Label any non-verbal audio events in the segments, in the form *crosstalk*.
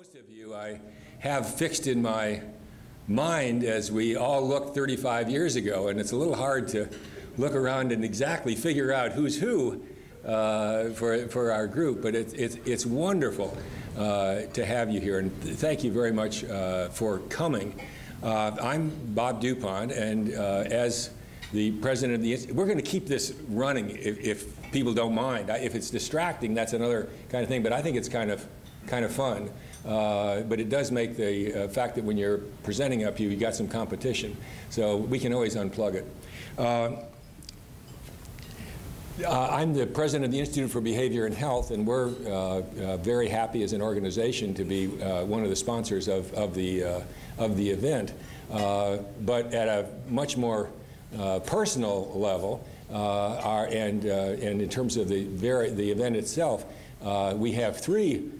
most of you I have fixed in my mind as we all looked 35 years ago, and it's a little hard to look around and exactly figure out who's who uh, for, for our group, but it, it, it's wonderful uh, to have you here, and thank you very much uh, for coming. Uh, I'm Bob DuPont, and uh, as the president of the Institute. we're going to keep this running if, if people don't mind. If it's distracting, that's another kind of thing, but I think it's kind of kind of fun. Uh, but it does make the uh, fact that when you're presenting up, you, you got some competition. So we can always unplug it. Uh, uh I'm the president of the Institute for Behavior and Health, and we're uh, very happy as an organization to be one of the sponsors of, of, the, of the event. but at a much more personal level, our, and, and in terms of the, very, the event itself, we have three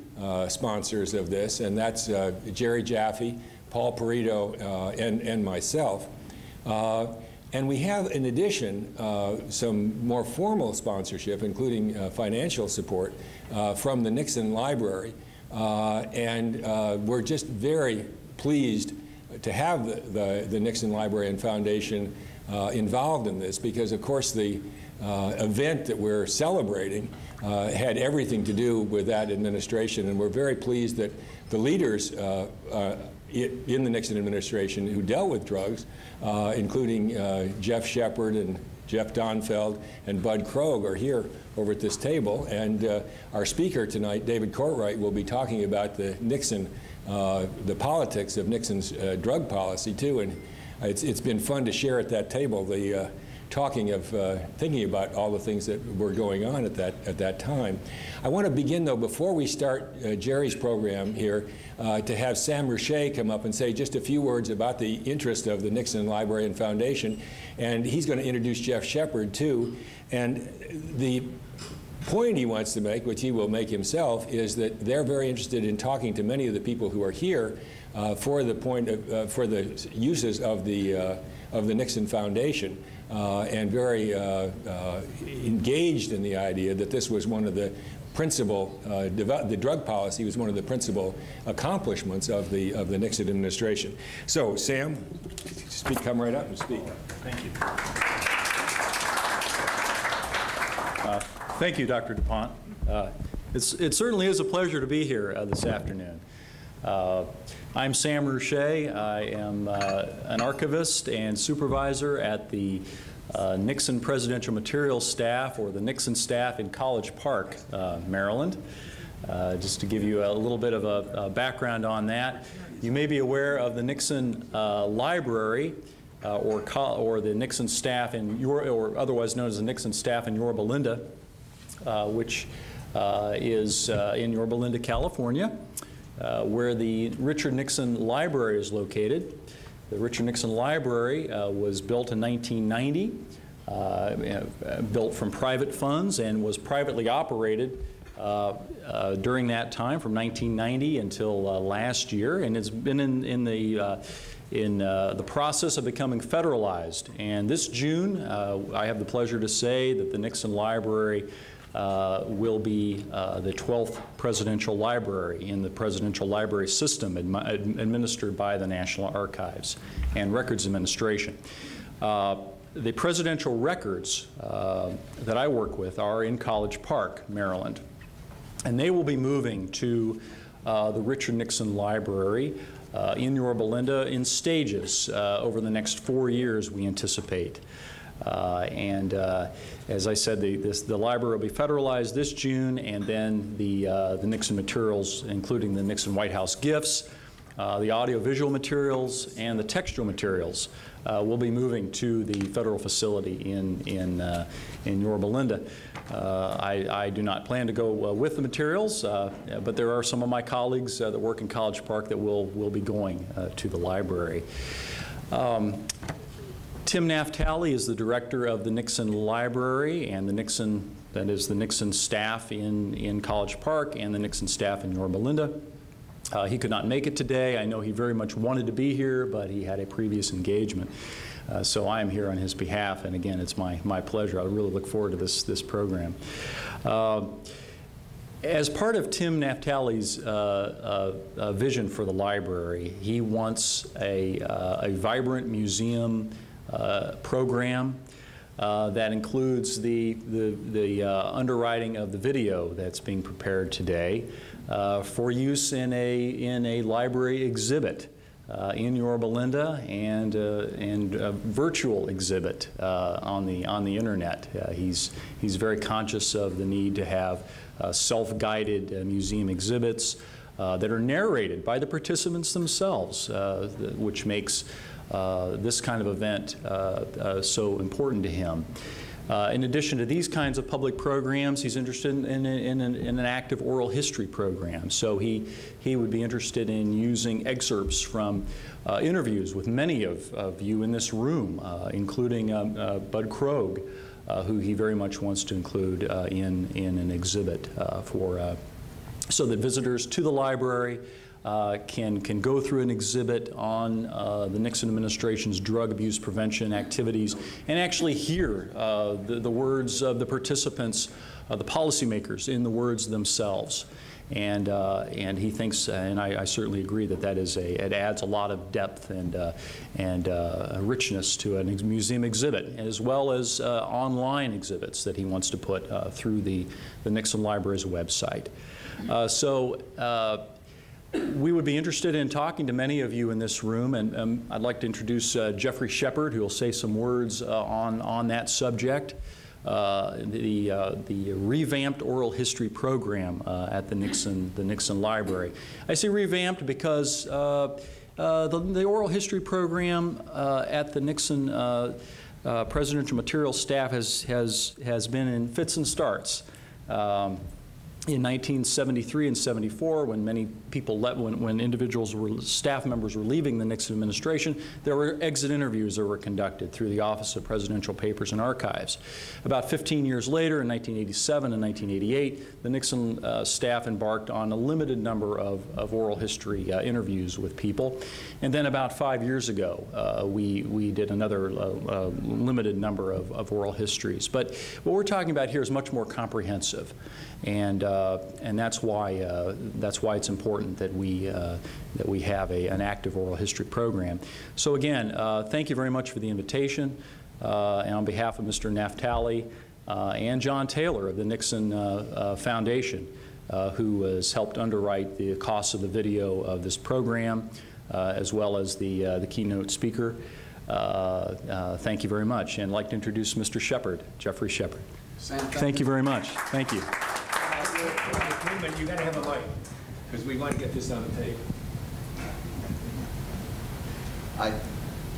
sponsors of this, and that's uh, Jerry Jaffe, Paul Perito, uh, and, and myself. Uh, and we have, in addition, uh, some more formal sponsorship, including financial support from the Nixon Library. and we're just very pleased to have the, the, the Nixon Library and Foundation involved in this because, of course, the event that we're celebrating uh, had everything to do with that administration. And we're very pleased that the leaders uh, uh, in the Nixon administration who dealt with drugs, uh, including uh, Geoff Shepard and Jeff Donfeld and Bud Krogh are here over at this table. And uh, our speaker tonight, David Courtwright, will be talking about the Nixon, the politics of Nixon's drug policy too. And it's, it's been fun to share at that table the talking of uh, thinking about all the things that were going on at that at that time. I want to begin though before we start uh, Jerry's program here uh, to have Sam Rushay come up and say just a few words about the interest of the Nixon Library and Foundation, and he's going to introduce Geoff Shepard too, and the point he wants to make, which he will make himself, is that they're very interested in talking to many of the people who are here uh, for the point of, uh, for the uses of the uh, of the Nixon Foundation and very uh, uh, engaged in the idea that this was one of the principal, uh, the drug policy was one of the principal accomplishments of the, of the Nixon administration. So, Sam, speak, come right up and speak. Thank you. Uh, thank you, Dr. DuPont. Uh, it certainly is a pleasure to be here this afternoon. I'm Sam Rushay. I am uh, an archivist and supervisor at the uh, Nixon Presidential Materials staff or the Nixon staff in College Park, uh, Maryland. Uh, just to give you a little bit of a, a, background on that, you may be aware of the Nixon uh, Library uh, or, or the Nixon staff in your, or otherwise known as the Nixon staff in Yorba Linda, which is in Yorba Linda, California. Uh, where the Richard Nixon Library is located. The Richard Nixon Library uh, was built in 1990, uh, uh, built from private funds and was privately operated uh, during that time from 1990 until last year and it's been in, in the in uh, the process of becoming federalized. And this June, uh, I have the pleasure to say that the Nixon Library uh, will be uh, the 12th presidential library in the presidential library system administered by the National Archives and Records Administration. Uh, the presidential records uh, that I work with are in College Park, Maryland, and they will be moving to uh, the Richard Nixon Library uh, in Yorba Linda in stages over the next four years, we anticipate. Uh, and uh, as I said, the, this, the library will be federalized this June, and then the, uh, the Nixon materials, including the Nixon White House gifts, uh, the audiovisual materials, and the textual materials uh, will be moving to the federal facility in, in, uh, in Yorba Linda. I, I, do not plan to go with the materials, but there are some of my colleagues that work in College Park that will, will be going to the library. Um, Tim Naftali is the director of the Nixon Library and the Nixon, that is the Nixon staff in, in College Park and the Nixon staff in Yorba Linda. Uh, he could not make it today. I know he very much wanted to be here, but he had a previous engagement. Uh, so I am here on his behalf, and again, it's my, my pleasure. I really look forward to this, this program. Uh, As part of Tim Naftali's uh, uh, uh, vision for the library, he wants a, uh, a vibrant museum program uh, that includes the, the, the uh, underwriting of the video that's being prepared today uh, for use in a, in a library exhibit. Uh, in Yorba Linda and, uh, and a virtual exhibit uh, on, the, on the internet. Uh, he's, he's very conscious of the need to have uh, self-guided uh, museum exhibits uh, that are narrated by the participants themselves, uh, th- which makes uh, this kind of event uh, uh, so important to him. Uh, in addition to these kinds of public programs, he's interested in, in, in, an, in, an, active oral history program. So he, he would be interested in using excerpts from uh, interviews with many of, of you in this room, uh, including um, Bud Krogh, uh, who he very much wants to include uh, in, in an exhibit uh, for, so that visitors to the library uh, can, can go through an exhibit on uh, the Nixon administration's drug abuse prevention activities and actually hear uh, the, the words of the participants, the policymakers, in the words themselves. And, uh, and he thinks, and I, I, certainly agree that that is a, it adds a lot of depth and, uh, and uh, richness to a museum exhibit, as well as uh, online exhibits that he wants to put uh, through the, the Nixon Library's website. Uh, so we would be interested in talking to many of you in this room, and um, I'd like to introduce Geoffrey Shepard, who will say some words on, on that subject uh, the, uh, the revamped oral history program uh, at the Nixon, the Nixon Library. I say revamped because uh, uh, the, the, oral history program uh, at the Nixon Presidential Materials staff has, has, has been in fits and starts. Um, in 1973 and 74, when many people, let, when, when individuals were, staff members were leaving the Nixon administration, there were exit interviews that were conducted through the Office of Presidential Papers and Archives. About 15 years later, in 1987 and 1988, the Nixon uh, staff embarked on a limited number of, of oral history uh, interviews with people. And then about five years ago, uh, we, we did another uh, uh, limited number of, of oral histories. But what we're talking about here is much more comprehensive and uh, and that's why uh, that's why it's important that we uh, that we have a, an active oral history program. So again, uh, thank you very much for the invitation, uh, and on behalf of Mr. Naftali uh, and John Taylor of the Nixon Foundation, who has helped underwrite the cost of the video of this program, as well as the the keynote speaker. thank you very much, and I'd like to introduce Mr. Shepard, Geoffrey Shepard. Sam, thank, thank you very much. Thank you you got to have a mic because we want to get this on the tape. I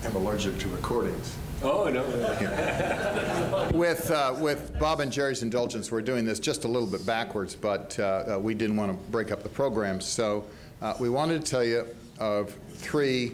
am allergic to recordings. Oh, no. *laughs* with, uh, with Bob and Jerry's indulgence, we're doing this just a little bit backwards, but uh, uh, we didn't want to break up the program. So uh, we wanted to tell you of three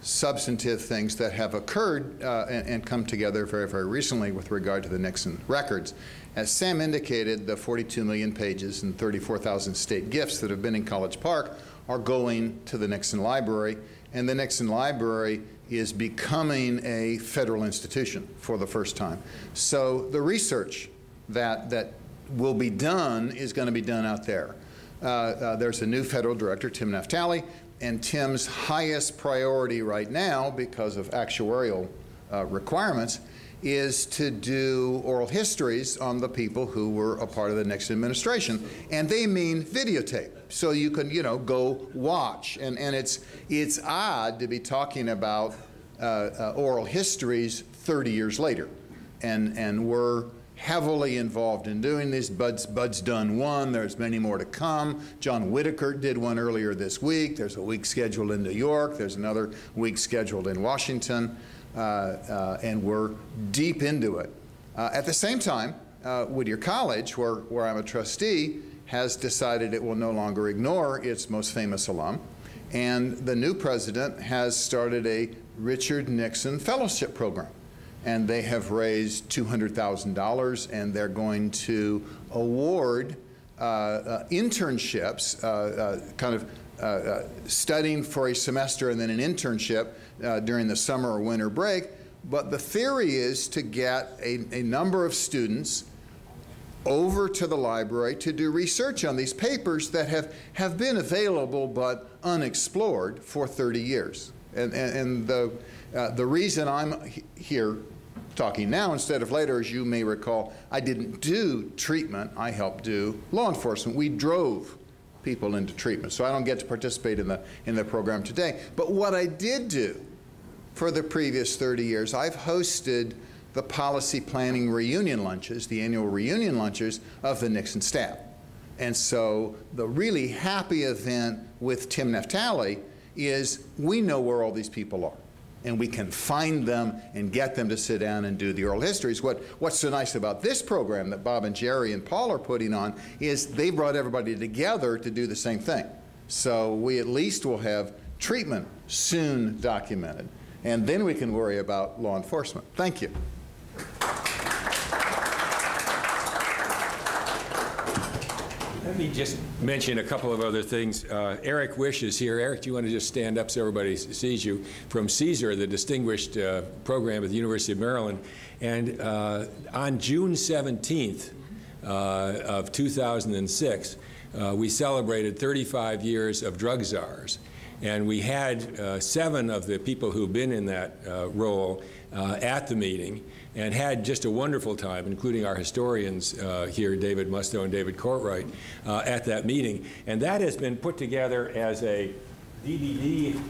substantive things that have occurred uh, and, and, come together very, very recently with regard to the Nixon records. As Sam indicated, the 42 million pages and 34,000 state gifts that have been in College Park are going to the Nixon Library, and the Nixon Library is becoming a federal institution for the first time. So the research that, that will be done is going to be done out there. Uh, uh, there's a new federal director, Tim Naftali, and Tim's highest priority right now, because of actuarial uh, requirements, is to do oral histories on the people who were a part of the Nixon administration. And they mean videotape. So you can, you know, go watch. And, and it's, it's odd to be talking about uh, uh, oral histories 30 years later. And, and we're heavily involved in doing this. Bud's, Bud's done one. There's many more to come. John Whitaker did one earlier this week. There's a week scheduled in New York. There's another week scheduled in Washington. Uh, uh, and we're deep into it. Uh, at the same time, Whittier College, where, where I'm a trustee, has decided it will no longer ignore its most famous alum. And the new president has started a Richard Nixon Fellowship Program. And they have raised $200,000 and they're going to award uh, uh, internships, uh, kind of studying for a semester and then an internship uh, during the summer or winter break. But the theory is to get a, a number of students over to the library to do research on these papers that have, have been available but unexplored for 30 years. And, and, and the, uh, the reason I'm he- here talking now instead of later, as you may recall, I didn't do treatment, I helped do law enforcement. We drove people into treatment. So I don't get to participate in the, in the program today. But what I did do for the previous 30 years, I've hosted the policy planning reunion lunches, the annual reunion lunches of the Nixon staff. And so the really happy event with Tim Naftali is we know where all these people are. And we can find them and get them to sit down and do the oral histories. What, what's so nice about this program that Bob and Jerry and Paul are putting on is they brought everybody together to do the same thing. So we at least will have treatment soon documented. And then we can worry about law enforcement. Thank you. Let me just mention a couple of other things. Uh, Eric Wish is here. Eric, do you want to just stand up so everybody sees you? From CESAR, the distinguished uh, program at the University of Maryland. And uh, on June 17th uh, of 2006, uh, we celebrated 35 years of drug czars. And we had uh, seven of the people who've been in that uh, role uh, at the meeting and had just a wonderful time, including our historians uh, here, David Musto and David Courtwright, uh, at that meeting. And that has been put together as a DVD.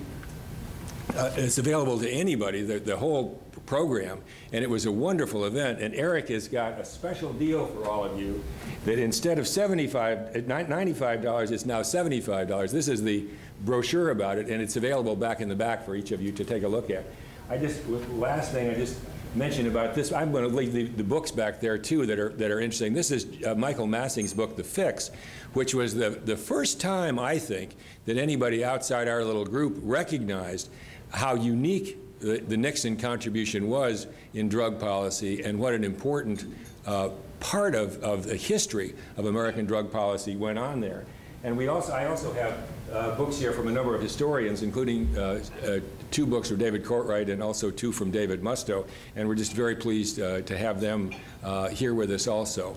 Uh, it's available to anybody, the, the whole program, and it was a wonderful event. And Eric has got a special deal for all of you that instead of 75, uh, ni- $95, it's now $75. This is the brochure about it, and it's available back in the back for each of you to take a look at. I just, last thing I just mentioned about this, I'm going to leave the, the books back there too that are, that are interesting. This is uh, Michael Massing's book, The Fix, which was the, the first time, I think, that anybody outside our little group recognized how unique the, the Nixon contribution was in drug policy and what an important uh, part of, of the history of American drug policy went on there. And we also, I also have uh, books here from a number of historians, including uh, uh, two books from David Courtwright and also two from David Musto, and we're just very pleased uh, to have them uh, here with us also.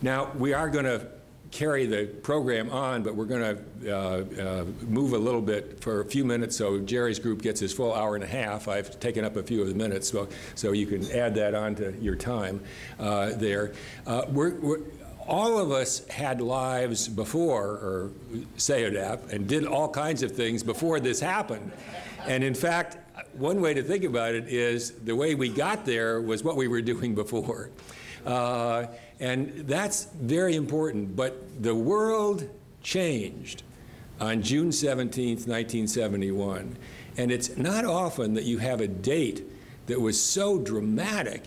Now, we are going to carry the program on, but we're going to uh, uh, move a little bit for a few minutes so Jerry's group gets his full hour and a half. I've taken up a few of the minutes, so, so you can add that on to your time uh, there. Uh, we're, we're, all of us had lives before, or SAODAP, and did all kinds of things before this happened. And in fact, one way to think about it is the way we got there was what we were doing before. Uh, and that's very important. But the world changed on June 17, 1971. And it's not often that you have a date that was so dramatic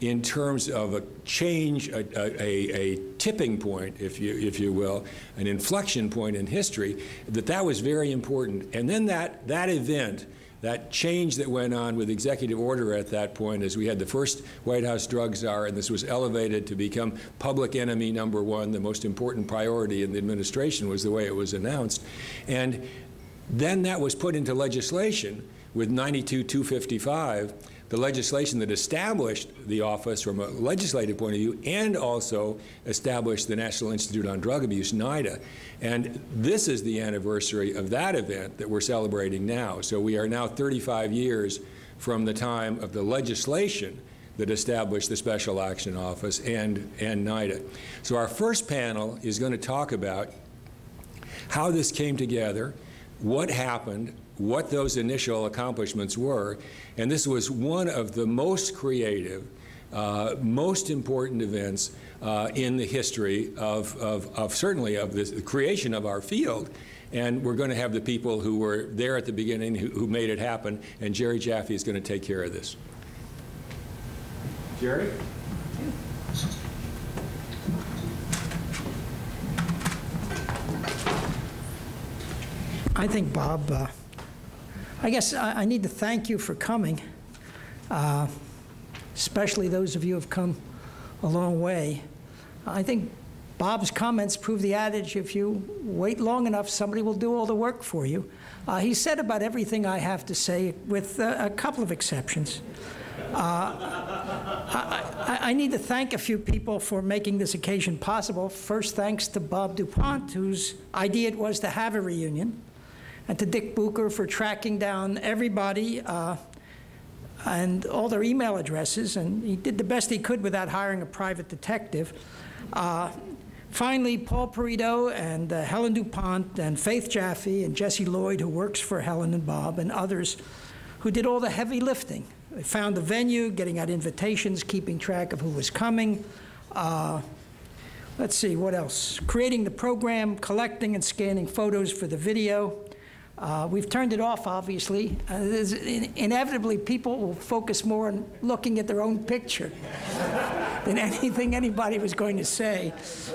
in terms of a change, a, a, a, tipping point, if you, if you will, an inflection point in history, that that was very important. And then that, that event, that change that went on with executive order at that point as we had the first White House drug czar, and this was elevated to become public enemy number one, the most important priority in the administration was the way it was announced. And then that was put into legislation with 92 255 the legislation that established the office from a legislative point of view and also established the National Institute on Drug Abuse, NIDA. And this is the anniversary of that event that we're celebrating now. So we are now 35 years from the time of the legislation that established the Special Action Office and, and NIDA. So our first panel is going to talk about how this came together, what happened, what those initial accomplishments were. And this was one of the most creative, uh, most important events uh, in the history of, of, of certainly of this, the creation of our field. And we're going to have the people who were there at the beginning who, who made it happen. And Jerry Jaffe is going to take care of this. Jerry? I think, Bob, uh, I guess I, I need to thank you for coming, uh, especially those of you who have come a long way. I think Bob's comments prove the adage if you wait long enough, somebody will do all the work for you. Uh, he said about everything I have to say, with uh, a couple of exceptions. I, I need to thank a few people for making this occasion possible. First, thanks to Bob DuPont, whose idea it was to have a reunion, and to Dick Bucher for tracking down everybody uh, and all their email addresses, and he did the best he could without hiring a private detective. Uh, finally, Paul Perito and uh, Helen DuPont and Faith Jaffe and Jesse Lloyd, who works for Helen and Bob, and others who did all the heavy lifting. They found the venue, getting out invitations, keeping track of who was coming. Uh, let's see, what else? Creating the program, collecting and scanning photos for the video. Uh, we've turned it off, obviously. Uh, in- inevitably, people will focus more on looking at their own picture *laughs* than anything anybody was going to say.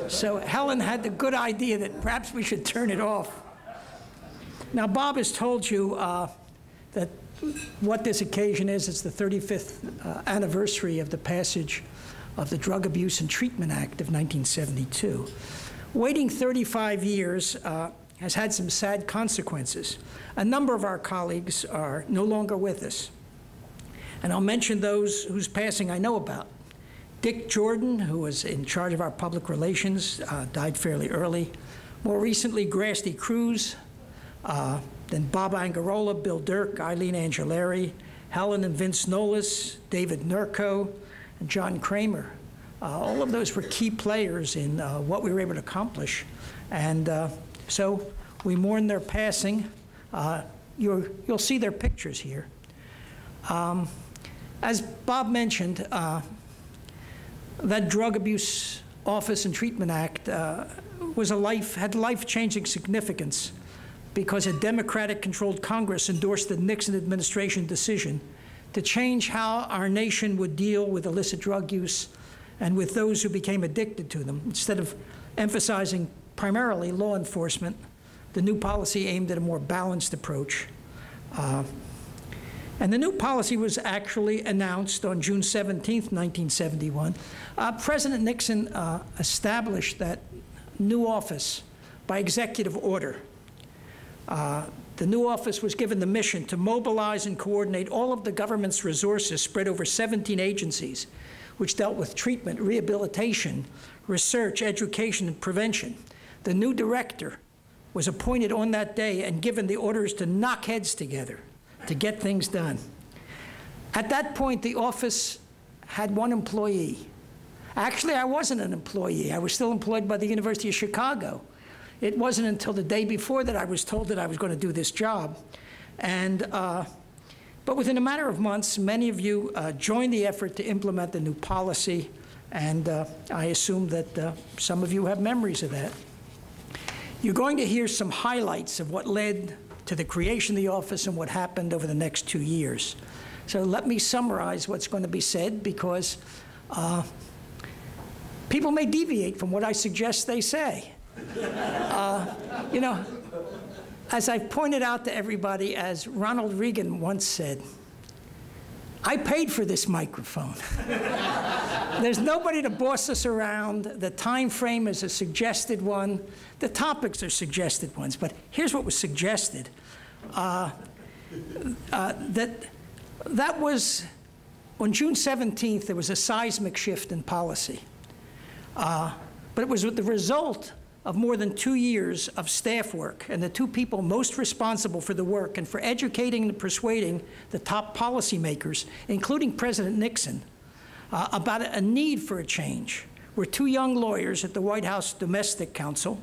So Helen had the good idea that perhaps we should turn it off. Now, Bob has told you uh, that what this occasion is. It's the 35th uh, anniversary of the passage of the Drug Abuse and Treatment Act of 1972. Waiting 35 years uh, has had some sad consequences. A number of our colleagues are no longer with us. And I'll mention those whose passing I know about. Dick Jordan, who was in charge of our public relations, uh, died fairly early. More recently, Grasty Cruz, uh, then Bob Angarola, Bill Dirk, Eileen Angelari, Helen and Vince Nowlis, David Nurco, and John Kramer. Uh, all of those were key players in uh, what we were able to accomplish. And uh, so we mourn their passing. Uh, you're, you'll see their pictures here. Um, as Bob mentioned, uh, that Drug Abuse Office and Treatment Act uh, was a life, had life-changing significance because a Democratic-controlled Congress endorsed the Nixon administration decision to change how our nation would deal with illicit drug use and with those who became addicted to them. Instead of emphasizing primarily law enforcement, the new policy aimed at a more balanced approach. Uh, and the new policy was actually announced on June 17, 1971. Uh, President Nixon uh, established that new office by executive order. Uh, the new office was given the mission to mobilize and coordinate all of the government's resources spread over 17 agencies, which dealt with treatment, rehabilitation, research, education, and prevention. The new director was appointed on that day and given the orders to knock heads together to get things done. At that point, the office had one employee. Actually, I wasn't an employee. I was still employed by the University of Chicago. It wasn't until the day before that I was told that I was going to do this job. And, uh, but within a matter of months, many of you uh, joined the effort to implement the new policy, and uh, I assume that uh, some of you have memories of that. You're going to hear some highlights of what led to the creation of the office and what happened over the next two years. So let me summarize what's going to be said because uh, people may deviate from what I suggest they say. Uh, you know, as I pointed out to everybody, as Ronald Reagan once said, I paid for this microphone. *laughs* There's nobody to boss us around. The time frame is a suggested one. The topics are suggested ones. But here's what was suggested. Uh, uh, that, that was, on June 17th, there was a seismic shift in policy. Uh, but it was the result of more than two years of staff work and the two people most responsible for the work and for educating and persuading the top policymakers, including President Nixon, uh, about a need for a change were two young lawyers at the White House Domestic Council,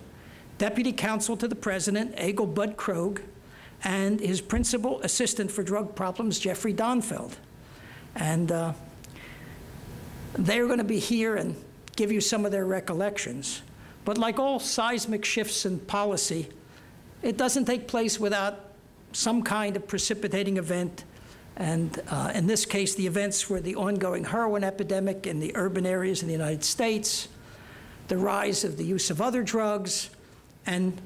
Deputy Counsel to the President, Egil Bud Krogh, and his principal assistant for drug problems, Jeffrey Donfeld. And uh, they're going to be here and give you some of their recollections. But like all seismic shifts in policy, it doesn't take place without some kind of precipitating event. And uh, in this case, the events were the ongoing heroin epidemic in the urban areas of the United States, the rise of the use of other drugs, and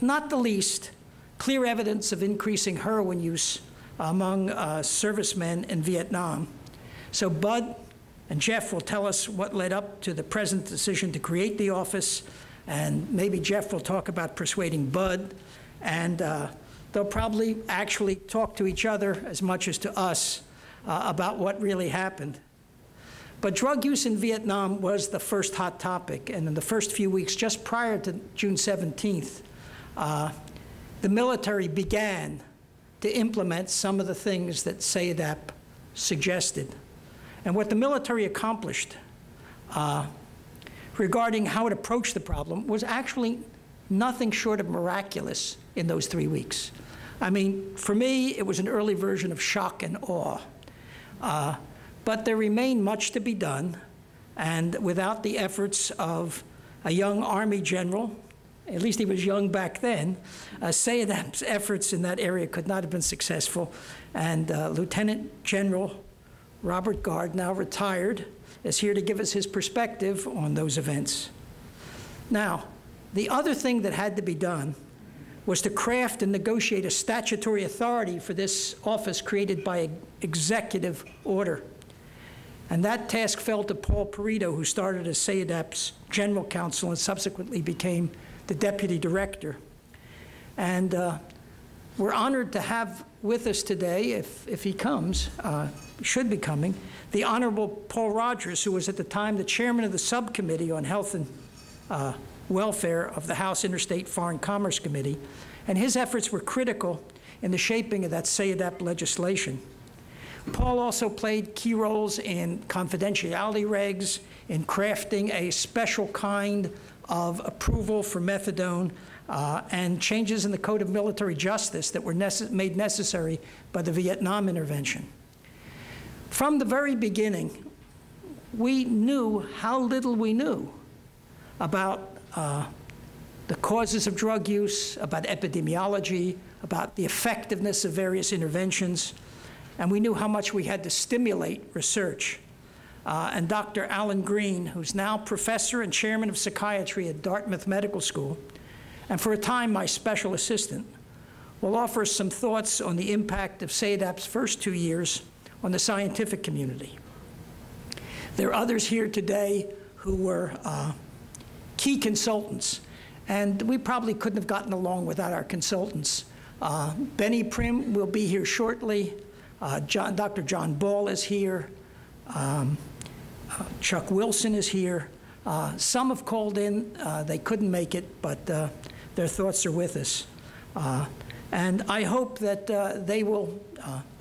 not the least, clear evidence of increasing heroin use among uh, servicemen in Vietnam. So Bud and Jeff will tell us what led up to the present decision to create the office, and maybe Jeff will talk about persuading Bud, and uh, they'll probably actually talk to each other as much as to us uh, about what really happened. But drug use in Vietnam was the first hot topic, and in the first few weeks, just prior to June 17th, uh, the military began to implement some of the things that SAODAP suggested. And what the military accomplished uh, regarding how it approached the problem was actually nothing short of miraculous in those three weeks. I mean, for me, it was an early version of shock and awe. Uh, but there remained much to be done, and without the efforts of a young Army general, at least he was young back then, uh, SAODAP's efforts in that area could not have been successful. And uh, Lieutenant General Robert Gard, now retired, is here to give us his perspective on those events. Now, the other thing that had to be done was to craft and negotiate a statutory authority for this office created by executive order. And that task fell to Paul Perito, who started as SAODAP's general counsel and subsequently became the deputy director. And uh, we're honored to have with us today, if, if he comes, uh, should be coming, the Honorable Paul Rogers, who was at the time the chairman of the subcommittee on health and uh, welfare of the House Interstate Foreign Commerce Committee. And his efforts were critical in the shaping of that SAODAP legislation. Paul also played key roles in confidentiality regs, in crafting a special kind of approval for methadone, uh, and changes in the Code of Military Justice that were nece made necessary by the Vietnam intervention. From the very beginning, we knew how little we knew about uh, the causes of drug use, about epidemiology, about the effectiveness of various interventions, and we knew how much we had to stimulate research. Uh, and Dr. Alan Green, who's now professor and chairman of psychiatry at Dartmouth Medical School, and for a time my special assistant, will offer some thoughts on the impact of SAODAP's first two years on the scientific community. There are others here today who were uh, key consultants, and we probably couldn't have gotten along without our consultants. Uh, Beny Primm will be here shortly. Uh, John, Dr. John Ball is here. Um, uh, Chuck Wilson is here. Uh, some have called in. Uh, they couldn't make it, but their thoughts are with us. Uh, and I hope that they will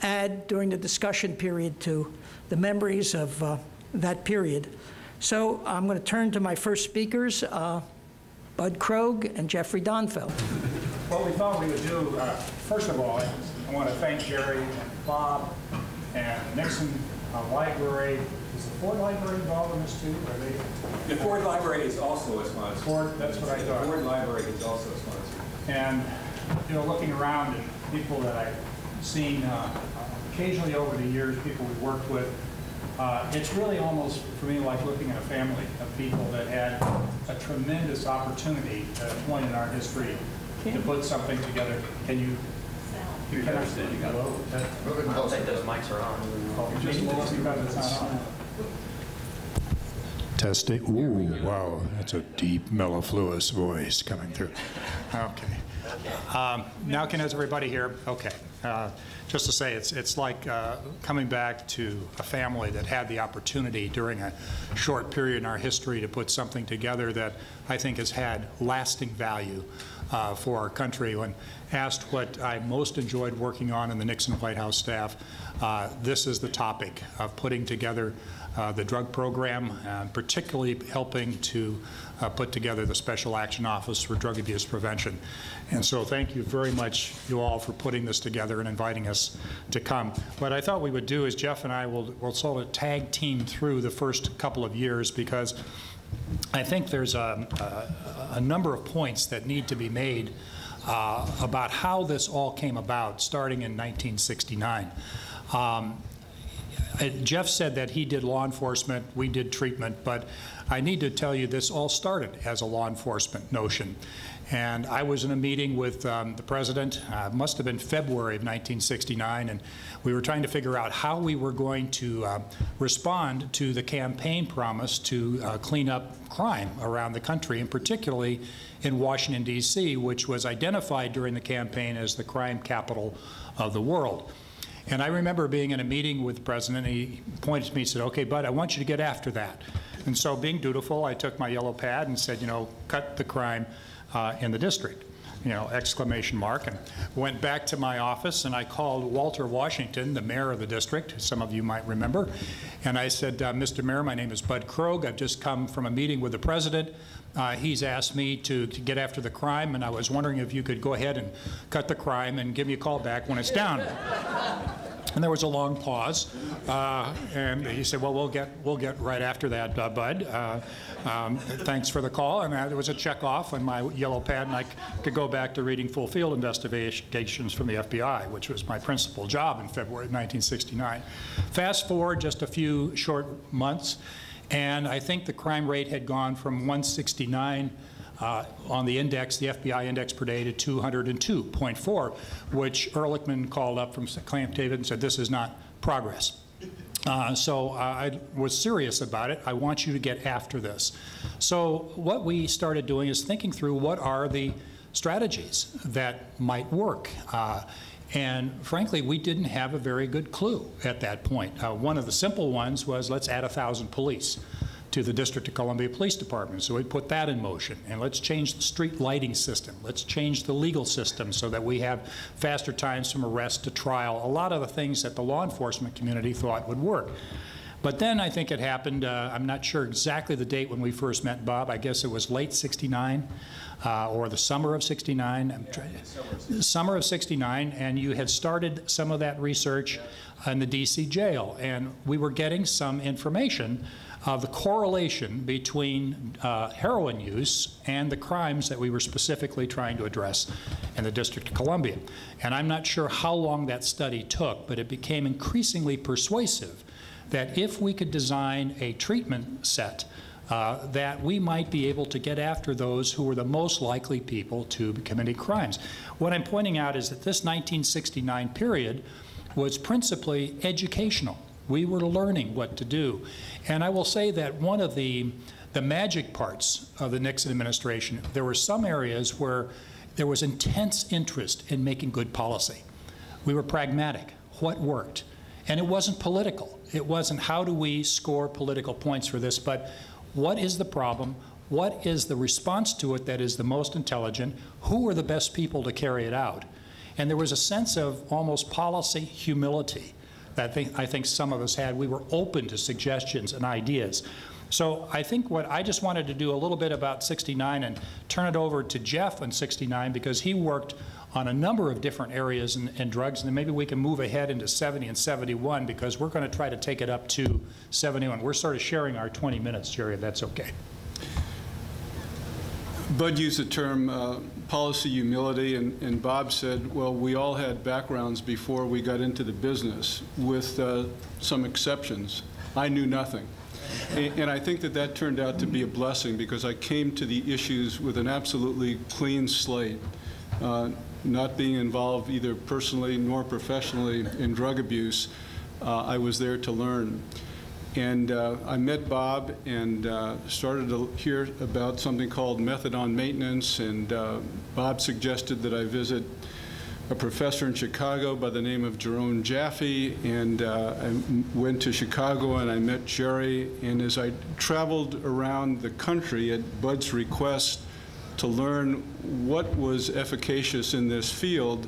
add during the discussion period to the memories of that period. So I'm going to turn to my first speakers, Bud Krogh and Jeffrey Donfeld. What we thought we would do, uh, first of all, I want to thank Jerry and Bob and Nixon uh, Library. Is the Ford Library involved in this too? Are they? The Ford Library is also a sponsor. Ford, that's what I thought. The Ford Library is also a sponsor. And, you know, looking around and people that I've seen uh, occasionally over the years, people we've worked with, uh, it's really almost, for me, like looking at a family of people that had a tremendous opportunity at a point in our history to put something together. Can you? You can understand. You got it. I don't think those mics are on. Just lower because it's not on. Testing. Ooh, wow, that's a deep, mellifluous voice coming through. Okay. Um, now can everybody hear? Okay. Uh, just to say, it's, it's like uh, coming back to a family that had the opportunity during a short period in our history to put something together that I think has had lasting value uh, for our country. When asked what I most enjoyed working on in the Nixon White House staff, uh, this is the topic of putting together uh, the drug program, and particularly helping to uh, put together the Special Action Office for Drug Abuse Prevention. And so thank you very much, you all, for putting this together and inviting us to come. What I thought we would do is Jeff and I will, will sort of tag team through the first couple of years because I think there's a, a, a number of points that need to be made uh, about how this all came about starting in 1969. Um, Jeff said that he did law enforcement, we did treatment, but I need to tell you this all started as a law enforcement notion. And I was in a meeting with um, the president, uh, must have been February of 1969, and we were trying to figure out how we were going to uh, respond to the campaign promise to uh, clean up crime around the country, and particularly in Washington, D.C., which was identified during the campaign as the crime capital of the world. And I remember being in a meeting with the president, and he pointed to me and said, okay, Bud, I want you to get after that. And so being dutiful, I took my yellow pad and said, you know, cut the crime uh, in the district you know, exclamation mark, and went back to my office and I called Walter Washington, the mayor of the district, some of you might remember, and I said, uh, Mr. Mayor, my name is Bud Krogh. I've just come from a meeting with the president. Uh, he's asked me to, to get after the crime, and I was wondering if you could go ahead and cut the crime and give me a call back when it's down. And there was a long pause, uh, and he said, "Well, we'll get we'll get right after that, uh, Bud. Uh, um, thanks for the call." And uh, there was a check off on my yellow pad, and I could go back to reading full field investigations from the FBI, which was my principal job in February 1969. Fast forward just a few short months, and I think the crime rate had gone from 169 uh, on the index, the FBI index per day, to 202.4, which Ehrlichman called up from Camp David and said, this is not progress. Uh, so uh, I was serious about it. I want you to get after this. So what we started doing is thinking through what are the strategies that might work. Uh, and frankly, we didn't have a very good clue at that point. Uh, one of the simple ones was let's add a 1,000 police to the District of Columbia Police Department. So we put that in motion. And let's change the street lighting system. Let's change the legal system so that we have faster times from arrest to trial. A lot of the things that the law enforcement community thought would work. But then I think it happened, uh, I'm not sure exactly the date when we first met Bob. I guess it was late 69 uh, or the summer of 69. Yeah, summer of 69, and you had started some of that research in the DC jail. And we were getting some information of the correlation between uh, heroin use and the crimes that we were specifically trying to address in the District of Columbia. And I'm not sure how long that study took, but it became increasingly persuasive that if we could design a treatment set uh, that we might be able to get after those who were the most likely people to commit crimes. What I'm pointing out is that this 1969 period was principally educational. We were learning what to do. And I will say that one of the, the magic parts of the Nixon administration, there were some areas where there was intense interest in making good policy. We were pragmatic. What worked? And it wasn't political. It wasn't how do we score political points for this, but what is the problem? What is the response to it that is the most intelligent? Who are the best people to carry it out? And there was a sense of almost policy humility that I think, some of us had. We were open to suggestions and ideas. So I think what I just wanted to do a little bit about 69 and turn it over to Jeff on 69 because he worked on a number of different areas and, in, drugs, and then maybe we can move ahead into 70 and 71 because we're going to try to take it up to 71. We're sort of sharing our 20 minutes, Jerry, if that's okay. Bud used the term uh, policy humility, and, and, Bob said, well, we all had backgrounds before we got into the business, with uh, some exceptions. I knew nothing. And, I think that that turned out to be a blessing because I came to the issues with an absolutely clean slate, uh, not being involved either personally nor professionally in drug abuse. Uh, I was there to learn. And uh, I met Bob and uh, started to hear about something called methadone maintenance. And uh, Bob suggested that I visit a professor in Chicago by the name of Jerome Jaffe. And uh, I went to Chicago and I met Jerry. And as I traveled around the country at Bud's request to learn what was efficacious in this field,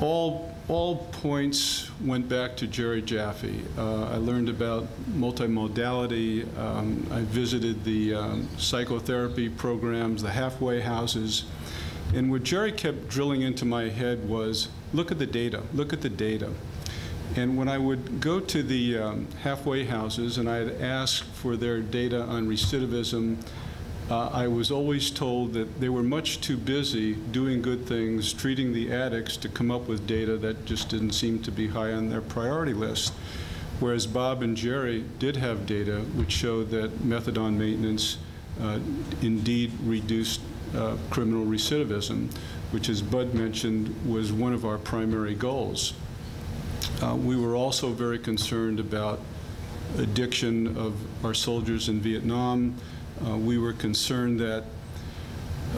all all points went back to Jerry Jaffe. Uh, I learned about multimodality. Um, I visited the um, psychotherapy programs, the halfway houses. And what Jerry kept drilling into my head was, look at the data, look at the data. And when I would go to the um, halfway houses and I'd ask for their data on recidivism, uh, I was always told that they were much too busy doing good things, treating the addicts to come up with data that just didn't seem to be high on their priority list. Whereas Bob and Jerry did have data which showed that methadone maintenance uh, indeed reduced uh, criminal recidivism, which, as Bud mentioned, was one of our primary goals. Uh, we were also very concerned about addiction of our soldiers in Vietnam, uh, we were concerned that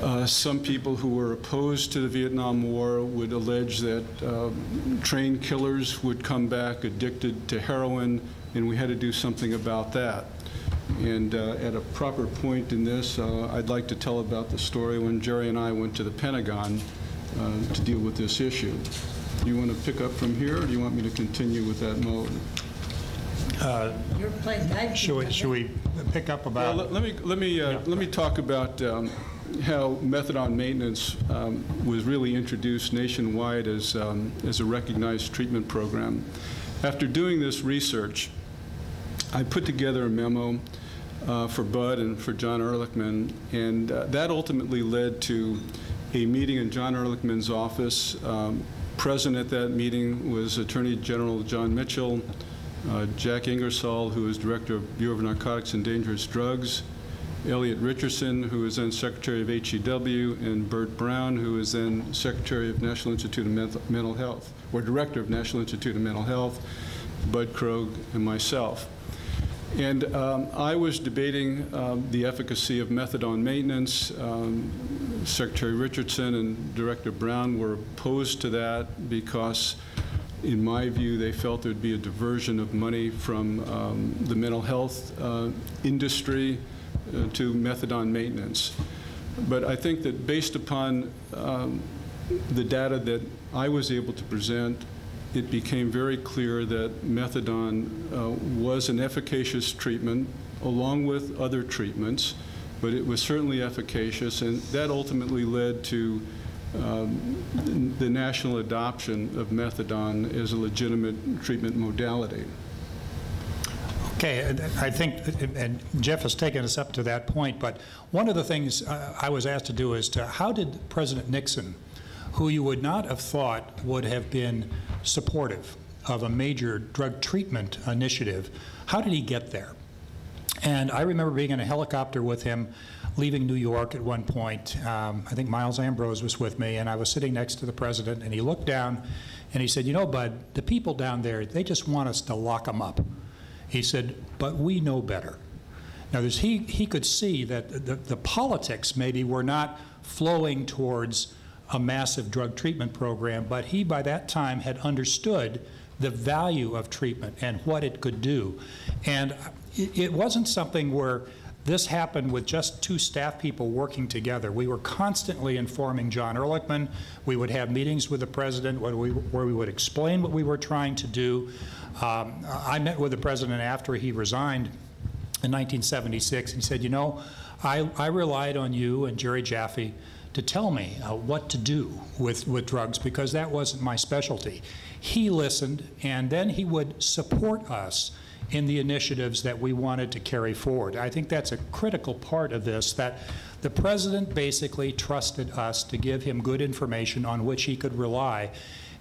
Uh, Some people who were opposed to the Vietnam War would allege that um, trained killers would come back addicted to heroin, and we had to do something about that. And uh, at a proper point in this, uh, I'd like to tell about the story when Jerry and I went to the Pentagon uh, to deal with this issue. Do you want to pick up from here, or do you want me to continue with that mode? You're playing tag Should we, should we pick up Well, about, let let me, let me, uh, let me talk about um, how methadone maintenance um, was really introduced nationwide as, um, as a recognized treatment program. After doing this research, I put together a memo uh, for Bud and for John Ehrlichman, and uh, that ultimately led to a meeting in John Ehrlichman's office. Um, Present at that meeting was Attorney General John Mitchell, uh, Jack Ingersoll, who is Director of Bureau of Narcotics and Dangerous Drugs, Elliot Richardson, who is then Secretary of HEW, and Bert Brown, who is then Secretary of National Institute of Mental Health, or Director of National Institute of Mental Health, Bud Krogh, and myself. And um, I was debating um, the efficacy of methadone maintenance. Um, Secretary Richardson and Director Brown were opposed to that because, in my view, they felt there'd be a diversion of money from um, the mental health uh, industry uh, to methadone maintenance. But I think that based upon um, the data that I was able to present, it became very clear that methadone uh, was an efficacious treatment along with other treatments, but it was certainly efficacious, and that ultimately led to um, the national adoption of methadone as a legitimate treatment modality. okay, I think, and Jeff has taken us up to that point, but one of the things uh, I was asked to do is to, how did President Nixon, who you would not have thought would have been supportive of a major drug treatment initiative, how did he get there? And I remember being in a helicopter with him, leaving New York at one point. Um, I think Myles Ambrose was with me, and I was sitting next to the president, and he looked down and he said, You know, Bud, the people down there, they just want us to lock them up. He said, But we know better. Now, he, he could see that the, the politics maybe were not flowing towards a massive drug treatment program, but he by that time had understood the value of treatment and what it could do. And it wasn't something where this happened with just two staff people working together. We were constantly informing John Ehrlichman. We would have meetings with the president where we, where we would explain what we were trying to do. Um, I met with the president after he resigned in 1976 and he said, you know, I, I relied on you and Jerry Jaffe to tell me uh, what to do with, with drugs because that wasn't my specialty. He listened and then he would support us in the initiatives that we wanted to carry forward. I think that's a critical part of this, that the president basically trusted us to give him good information on which he could rely.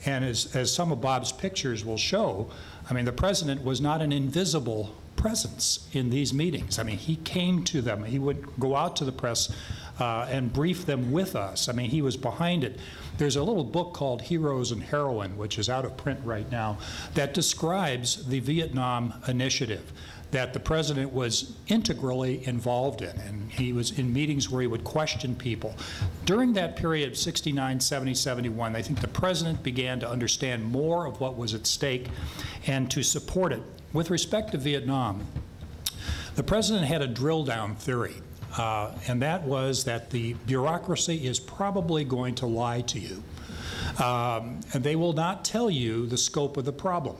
And as, as some of Bob's pictures will show, I mean, the president was not an invisible presence in these meetings. I mean, he came to them. He would go out to the press uh, and brief them with us. I mean, he was behind it. There's a little book called Heroes and Heroin, which is out of print right now, that describes the Vietnam Initiative that the president was integrally involved in, and he was in meetings where he would question people. During that period of 69, 70, 71, I think the president began to understand more of what was at stake and to support it. With respect to Vietnam, the president had a drill down theory. Uh, and that was that the bureaucracy is probably going to lie to you. Um, and they will not tell you the scope of the problem.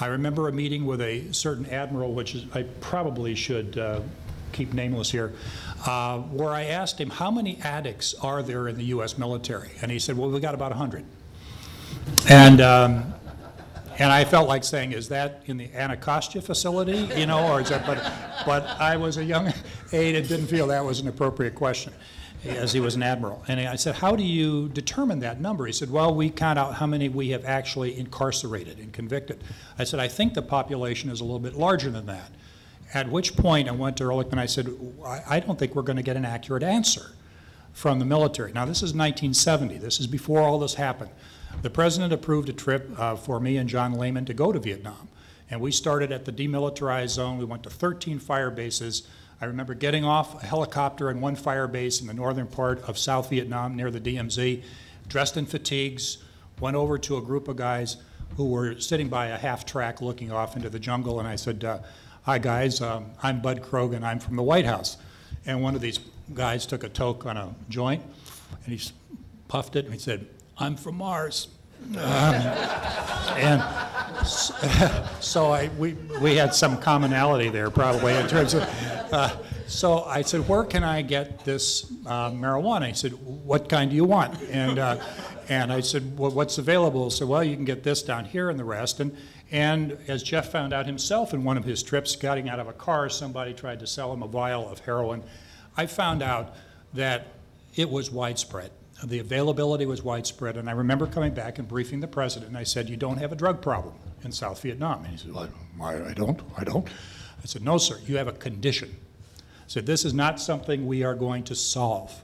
I remember a meeting with a certain admiral, which is, I probably should uh, keep nameless here, uh, where I asked him, how many addicts are there in the U.S. military? And he said, well, we've got about 100. And um, and I felt like saying, is that in the Anacostia facility, you know, or is that, but, but I was a young *laughs* aide and didn't feel that was an appropriate question, as he was an admiral. And I said, how do you determine that number? He said, well, we count out how many we have actually incarcerated and convicted. I said, I think the population is a little bit larger than that. At which point I went to Ehrlichman and I said, I, I don't think we're going to get an accurate answer from the military. Now, this is 1970. This is before all this happened. The president approved a trip uh, for me and John Lehman to go to Vietnam. And we started at the demilitarized zone. We went to 13 fire bases. I remember getting off a helicopter in one fire base in the northern part of South Vietnam near the DMZ, dressed in fatigues, went over to a group of guys who were sitting by a half track looking off into the jungle, and I said, uh, Hi, guys, um, I'm Bud Krogan, I'm from the White House. And one of these guys took a toke on a joint, and he puffed it, and he said, I'm from Mars. Um, *laughs* and s- *laughs* so I, we, we had some commonality there probably in terms of, uh, so I said, where can I get this uh, marijuana? He said, what kind do you want? And, uh, and I said, well, what's available? So, well, you can get this down here and the rest. And, and as Jeff found out himself in one of his trips, getting out of a car, somebody tried to sell him a vial of heroin. I found out that it was widespread. The availability was widespread, and I remember coming back and briefing the president, and I said, you don't have a drug problem in South Vietnam. And he said, well, I, I don't, I don't. I said, no, sir, you have a condition. I said, this is not something we are going to solve,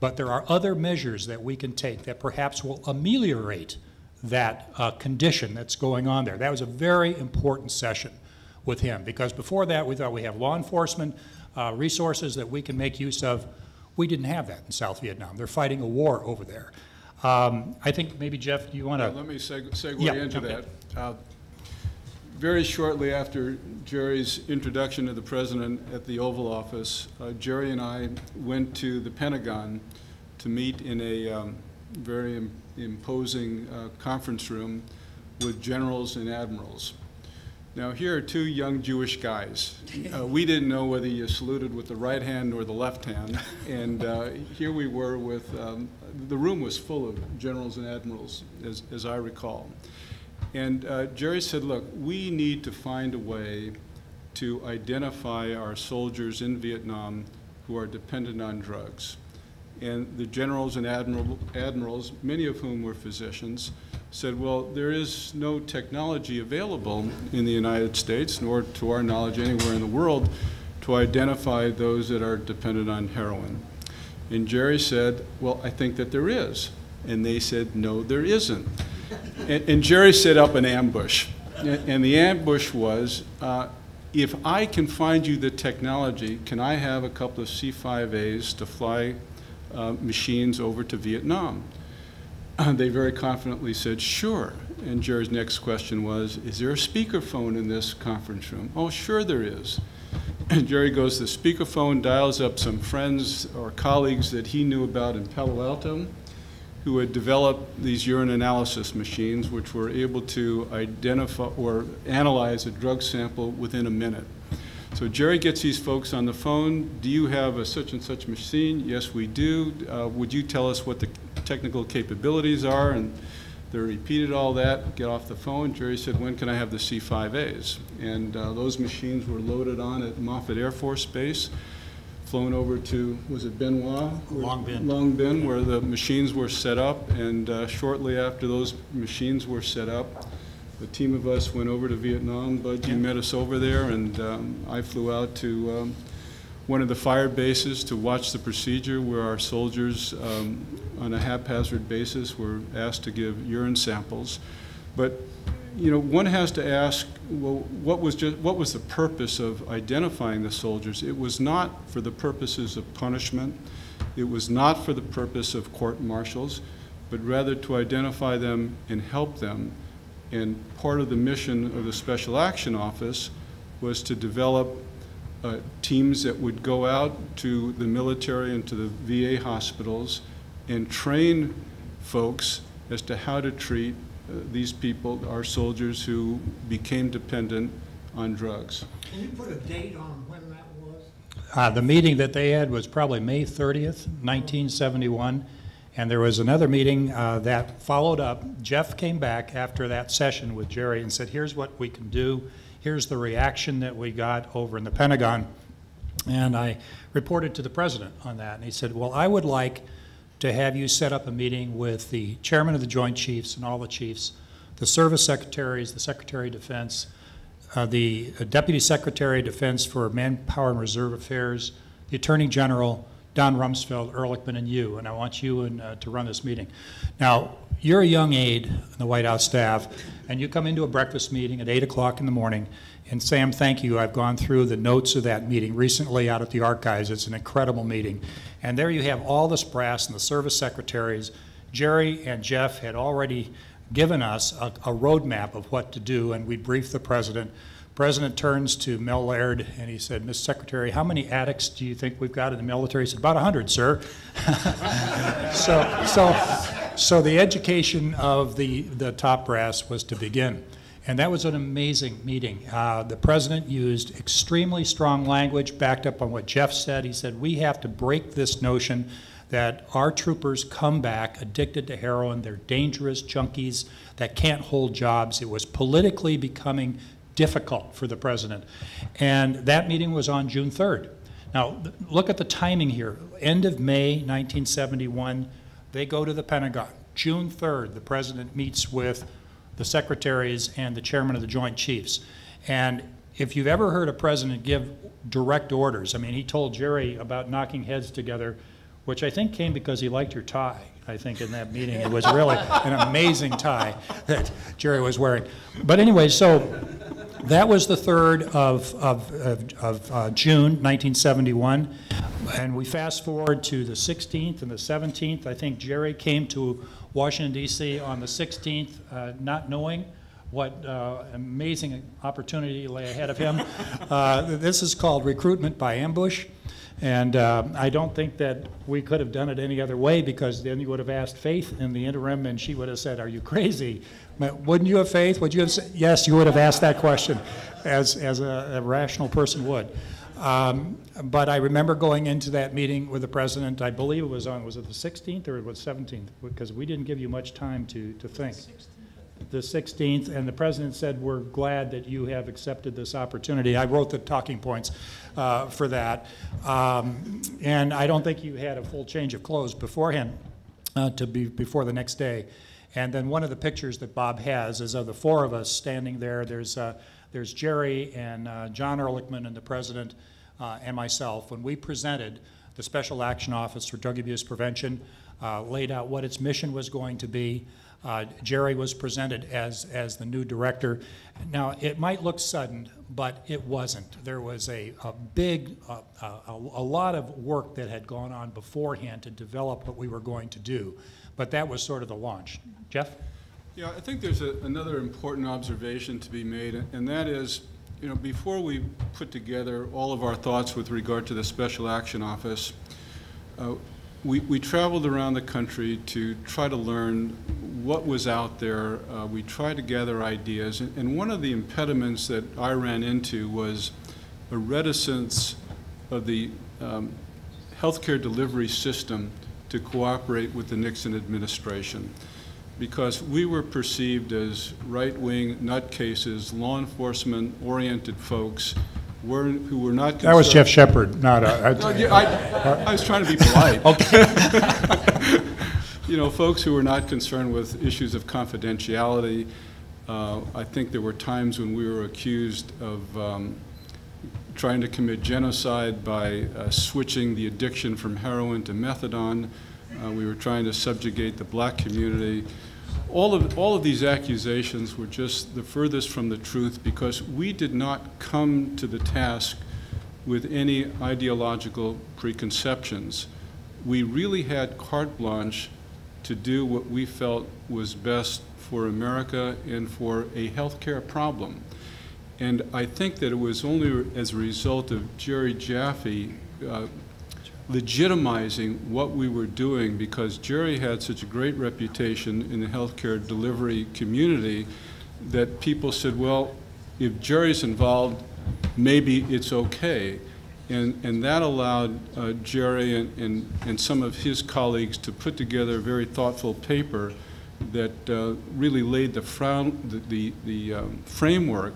but there are other measures that we can take that perhaps will ameliorate that uh, condition that's going on there. That was a very important session with him, because before that, we thought we have law enforcement uh, resources that we can make use of. We didn't have that in South Vietnam. They're fighting a war over there. Um, I think maybe, Jeff, do you want Yeah, to? Let me seg- segue Yeah, into that. Uh, Very shortly after Jerry's introduction to the president at the Oval Office, uh, Jerry and I went to the Pentagon to meet in a um, very imposing uh, conference room with generals and admirals. Now, here are two young Jewish guys. Uh, we didn't know whether you saluted with the right hand or the left hand, *laughs* and uh, here we were with, um, the room was full of generals and admirals, as, as I recall. And uh, Jerry said, look, we need to find a way to identify our soldiers in Vietnam who are dependent on drugs. And the generals and admiral, admirals, many of whom were physicians, said, well, there is no technology available in the United States, nor to our knowledge anywhere in the world, to identify those that are dependent on heroin. And Jerry said, well, I think that there is. And they said, no, there isn't. And, and Jerry set up an ambush. And, the ambush was, uh, if I can find you the technology, can I have a couple of C-5As to fly uh, machines over to Vietnam? They very confidently said, sure. And Jerry's next question was, is there a speakerphone in this conference room? Oh, sure there is. And Jerry goes to the speakerphone, dials up some friends or colleagues that he knew about in Palo Alto who had developed these urine analysis machines which were able to identify or analyze a drug sample within a minute. So Jerry gets these folks on the phone. Do you have a such and such machine? Yes, we do. Uh, would you tell us what the technical capabilities are? And they repeated all that, get off the phone. Jerry said, when can I have the C5As? And uh, those machines were loaded on at Moffett Air Force Base, flown over to, was it Bien Hoa? Long Binh. Long Binh, where the machines were set up. And uh, shortly after those machines were set up, a team of us went over to Vietnam. Bud, you met us over there, and um, I flew out to um, one of the fire bases to watch the procedure where our soldiers, um, on a haphazard basis, were asked to give urine samples. But, you know, one has to ask, well, what was just, what was the purpose of identifying the soldiers? It was not for the purposes of punishment. It was not for the purpose of court martials, but rather to identify them and help them. And part of the mission of the Special Action Office was to develop uh, teams that would go out to the military and to the VA hospitals and train folks as to how to treat uh, these people, our soldiers who became dependent on drugs. Can you put a date on when that was? Uh, The meeting that they had was probably May 30th, 1971, and there was another meeting uh, that followed up. Jeff came back after that session with Jerry and said, here's what we can do, here's the reaction that we got over in the Pentagon. And I reported to the president on that, and he said, well, I would like to have you set up a meeting with the chairman of the Joint Chiefs and all the chiefs, the service secretaries, the Secretary of Defense, uh, the Deputy Secretary of Defense for Manpower and Reserve Affairs, the Attorney General, Don Rumsfeld, Ehrlichman, and you, and I want you uh, to run this meeting. Now, you're a young aide in the White House staff, and you come into a breakfast meeting at 8 o'clock in the morning, And Sam, thank you. I've gone through the notes of that meeting recently out at the archives. It's an incredible meeting. And there you have all this brass and the service secretaries. Jerry and Jeff had already given us a, a roadmap of what to do, and we briefed the president. President turns to Mel Laird and he said, Mr. Secretary, how many addicts do you think we've got in the military? He said, about 100, sir. *laughs* so, so, so the education of the, the top brass was to begin. And that was an amazing meeting. Uh, the president used extremely strong language backed up on what Jeff said. He said, we have to break this notion that our troopers come back addicted to heroin. They're dangerous junkies that can't hold jobs. It was politically becoming difficult for the president. And that meeting was on June 3rd. Now, look at the timing here. End of May 1971, they go to the Pentagon. June 3rd, the president meets with the secretaries and the chairman of the Joint Chiefs. And if you've ever heard a president give direct orders, I mean, he told Jerry about knocking heads together which I think came because he liked your tie. I think in that meeting it was really an amazing tie that Jerry was wearing. But anyway, so that was the 3rd of, of, of, of uh, June 1971. And we fast forward to the 16th and the 17th. I think Jerry came to Washington, D.C. on the 16th, uh, not knowing what uh, amazing opportunity lay ahead of him. *laughs* Uh, this is called recruitment by ambush. And uh, I don't think that we could have done it any other way because then you would have asked Faith in the interim and she would have said, Are you crazy? Wouldn't you have faith? Would you have said, Yes, you would have asked that question as, as a, a rational person would. Um, but I remember going into that meeting with the president, I believe it was on, was it the 16th or it was 17th? Because we didn't give you much time to, to think the 16th, and the president said, we're glad that you have accepted this opportunity. I wrote the talking points uh, for that. Um, and I don't think you had a full change of clothes beforehand uh, to be before the next day. And then one of the pictures that Bob has is of the four of us standing there. There's, uh, there's Jerry and uh, John Ehrlichman and the president uh, and myself. When we presented the Special Action Office for Drug Abuse Prevention, uh, laid out what its mission was going to be, uh, Jerry was presented as, as the new director. Now, it might look sudden, but it wasn't. There was a, a big, uh, a, a lot of work that had gone on beforehand to develop what we were going to do. But that was sort of the launch. Jeff? Yeah, I think there's a, another important observation to be made, and that is, you know, before we put together all of our thoughts with regard to the Special Action Office, uh, we, we traveled around the country to try to learn what was out there. Uh, we tried to gather ideas, and, and, one of the impediments that I ran into was a reticence of the um, healthcare delivery system to cooperate with the Nixon administration because we were perceived as right-wing nutcases, law enforcement-oriented folks were, who were not That was Jeff Shepard, not a. No, yeah, I, I was trying to be polite. *laughs* Okay. *laughs* You know, folks who were not concerned with issues of confidentiality. Uh, I think there were times when we were accused of um, trying to commit genocide by uh, switching the addiction from heroin to methadone. Uh, we were trying to subjugate the black community. All of, all of these accusations were just the furthest from the truth because we did not come to the task with any ideological preconceptions. We really had carte blanche to do what we felt was best for America and for a healthcare problem. And I think that it was only as a result of Jerry Jaffe uh, legitimizing what we were doing because Jerry had such a great reputation in the healthcare delivery community that people said, well, if Jerry's involved, maybe it's okay. And, and that allowed uh, Jerry and, and, and some of his colleagues to put together a very thoughtful paper that uh, really laid the, frown, the, the, the um, framework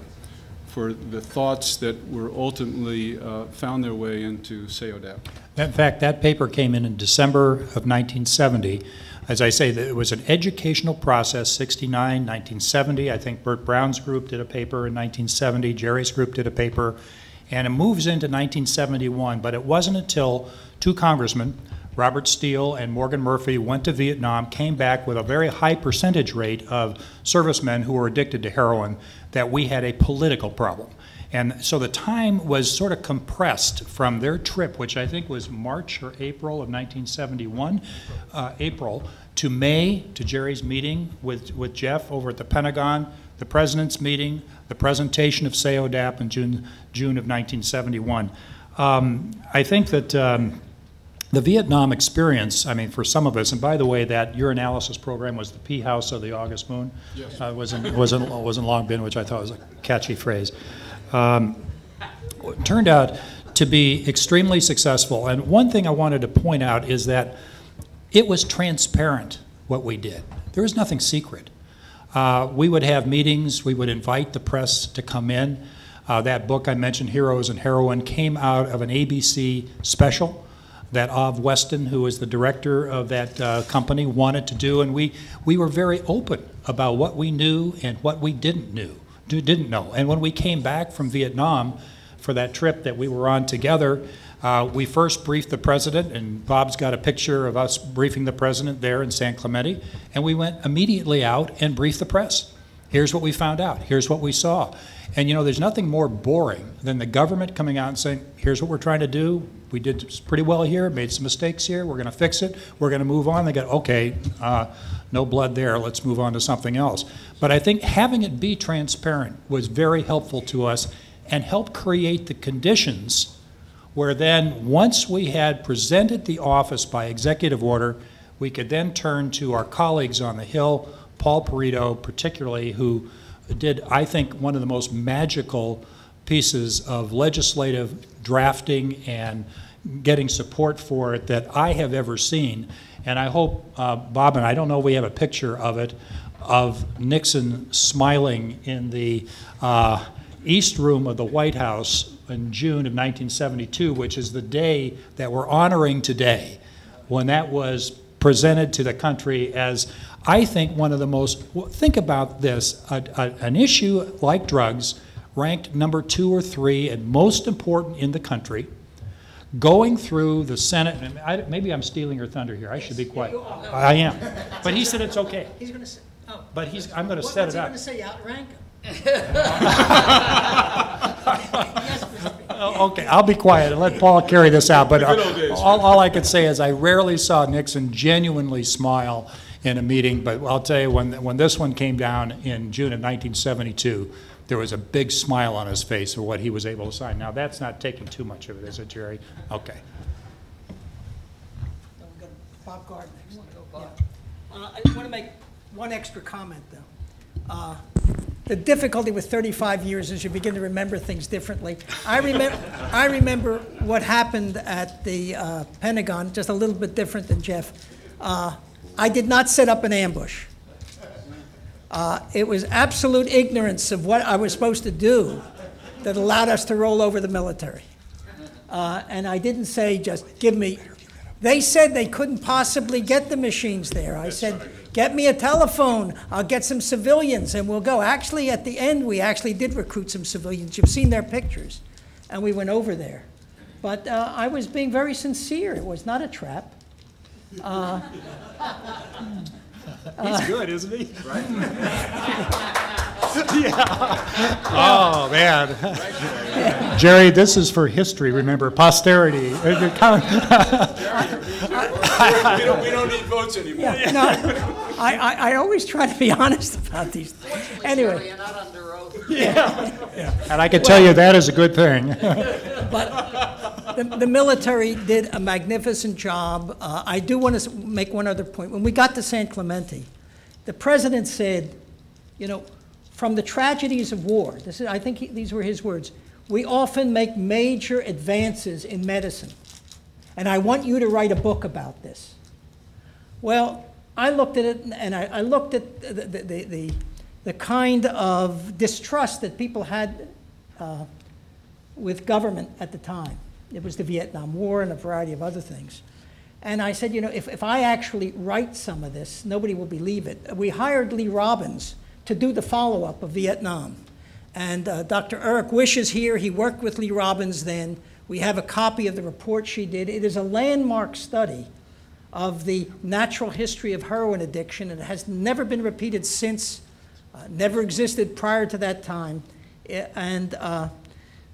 for the thoughts that were ultimately uh, found their way into SAODAP. In fact, that paper came in in December of 1970. As I say, it was an educational process, 69, 1970. I think Bert Brown's group did a paper in 1970. Jerry's group did a paper. And it moves into 1971, but it wasn't until two congressmen, Robert Steele and Morgan Murphy went to Vietnam, came back with a very high percentage rate of servicemen who were addicted to heroin, that we had a political problem. And so the time was sort of compressed from their trip, which I think was March or April of 1971, uh, April, to May, to Jerry's meeting with, with Jeff over at the Pentagon, the President's meeting, the presentation of SAODAP in June, June of 1971. Um, I think that um, the Vietnam experience, I mean, for some of us, and by the way, that urinalysis program was the Pee House of the August Moon. Yes. Uh, wasn't, wasn't, wasn't Long Binh, which I thought was a catchy phrase. Um, turned out to be extremely successful. And one thing I wanted to point out is that it was transparent what we did. There was nothing secret. Uh, we would have meetings, we would invite the press to come in. Uh, that book I mentioned, Heroes and Heroin, came out of an ABC special that Av Westin, who was the director of that uh, company, wanted to do, and we, we were very open about what we knew and what we didn't knew, didn't know. And when we came back from Vietnam for that trip that we were on together, uh, we first briefed the president, and Bob's got a picture of us briefing the president there in San Clemente, and we went immediately out and briefed the press. Here's what we found out. Here's what we saw. And you know, there's nothing more boring than the government coming out and saying, here's what we're trying to do. We did pretty well here, made some mistakes here, we're going to fix it, we're going to move on. They go, okay, uh, no blood there, let's move on to something else. But I think having it be transparent was very helpful to us and helped create the conditions where then, once we had presented the office by executive order, we could then turn to our colleagues on the Hill, Paul Perito particularly, who did, I think, one of the most magical pieces of legislative drafting and getting support for it that I have ever seen. And I hope, uh, Bob, and I don't know if we have a picture of it, of Nixon smiling in the uh, East Room of the White House in June of 1972, which is the day that we're honoring today, when that was presented to the country as, I think, one of the most, think about this, a, a, an issue like drugs ranked number two or three and most important in the country, going through the Senate, and I, maybe I'm stealing your thunder here, I should be quiet. I am. But he said it's okay. *laughs* He's going to say, oh. But he's, I'm going to set it up. What's he going to say, outrank him? *laughs* *laughs* Oh, okay, I'll be quiet and let Paul carry this out, but uh, all, all I could say is I rarely saw Nixon genuinely smile in a meeting, but I'll tell you, when, when this one came down in June of 1972, there was a big smile on his face for what he was able to sign. Now, that's not taking too much of it, is it, Jerry? Okay. Bob Gardner. Yeah. Uh, I want to make one extra comment, though. Uh, the difficulty with 35 years is you begin to remember things differently. I remember, I remember what happened at the uh, Pentagon, just a little bit different than Jeff. Uh, I did not set up an ambush. Uh, it was absolute ignorance of what I was supposed to do that allowed us to roll over the military. Uh, and I didn't say, just give me. They said they couldn't possibly get the machines there. I said, Get me a telephone. I'll get some civilians and we'll go. Actually, at the end, we actually did recruit some civilians. You've seen their pictures. And we went over there. But uh, I was being very sincere. It was not a trap. Uh, *laughs* He's good, isn't he? Right. *laughs* yeah. Oh, man. Jerry, this is for history, remember, posterity. *laughs* we, don't, we don't need votes anymore. Yeah, no, I, I, I always try to be honest about these things. Anyway. You're not under oath. Yeah. yeah. And I can tell you that is a good thing. but the, the military did a magnificent job. Uh, I do want to make one other point. When we got to San Clemente, the president said, you know, from the tragedies of war, this is, I think he, these were his words, we often make major advances in medicine. And I want you to write a book about this. Well, I looked at it and I, I looked at the, the, the, the, kind of distrust that people had uh, with government at the time. It was the Vietnam War and a variety of other things. And I said, you know, if, if I actually write some of this, nobody will believe it. We hired Lee Robins to do the follow up of Vietnam. And uh, Dr. Eric Wish is here. He worked with Lee Robins then. We have a copy of the report she did. It is a landmark study of the natural history of heroin addiction, and it has never been repeated since, uh, never existed prior to that time. And uh,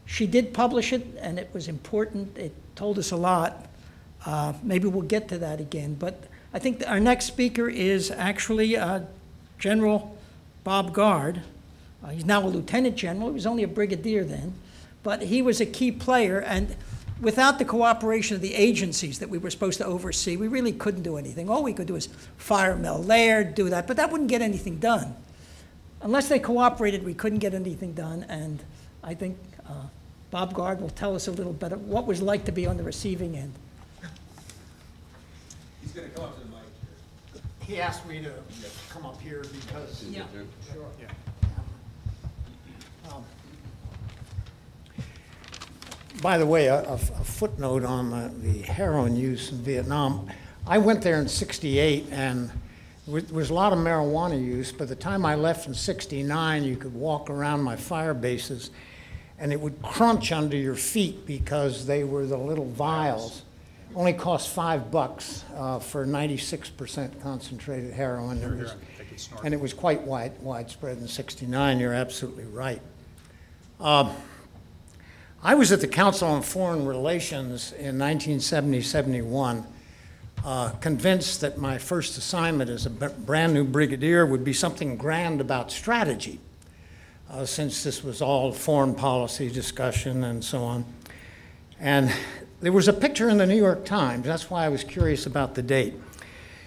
she did publish it, and it was important. It told us a lot. Uh, Maybe we'll get to that again. But I think our next speaker is actually uh, General Bob Gard. Uh, He's now a lieutenant general. He was only a brigadier then. But he was a key player, and without the cooperation of the agencies that we were supposed to oversee, we really couldn't do anything. All we could do is fire Mel Laird, do that, but that wouldn't get anything done. Unless they cooperated, we couldn't get anything done, and I think Bob Gard will tell us a little bit of what it was like to be on the receiving end. He's going to come up to the mic. He asked me to come up here because. Yeah. Sure. Um, By the way, a a- a footnote on the- the heroin use in Vietnam. I went there in 68 and there was a lot of marijuana use. By the time I left in 69, you could walk around my fire bases and it would crunch under your feet because they were the little vials. Only cost five bucks uh, for 96% concentrated heroin. It was- and it was quite wide, widespread in 69, you're absolutely right. Um, I was at the Council on Foreign Relations in 1970-71, uh, convinced that my first assignment as a brand-new brigadier would be something grand about strategy, uh, since this was all foreign policy discussion and so on. And there was a picture in the New York Times, that's why I was curious about the date.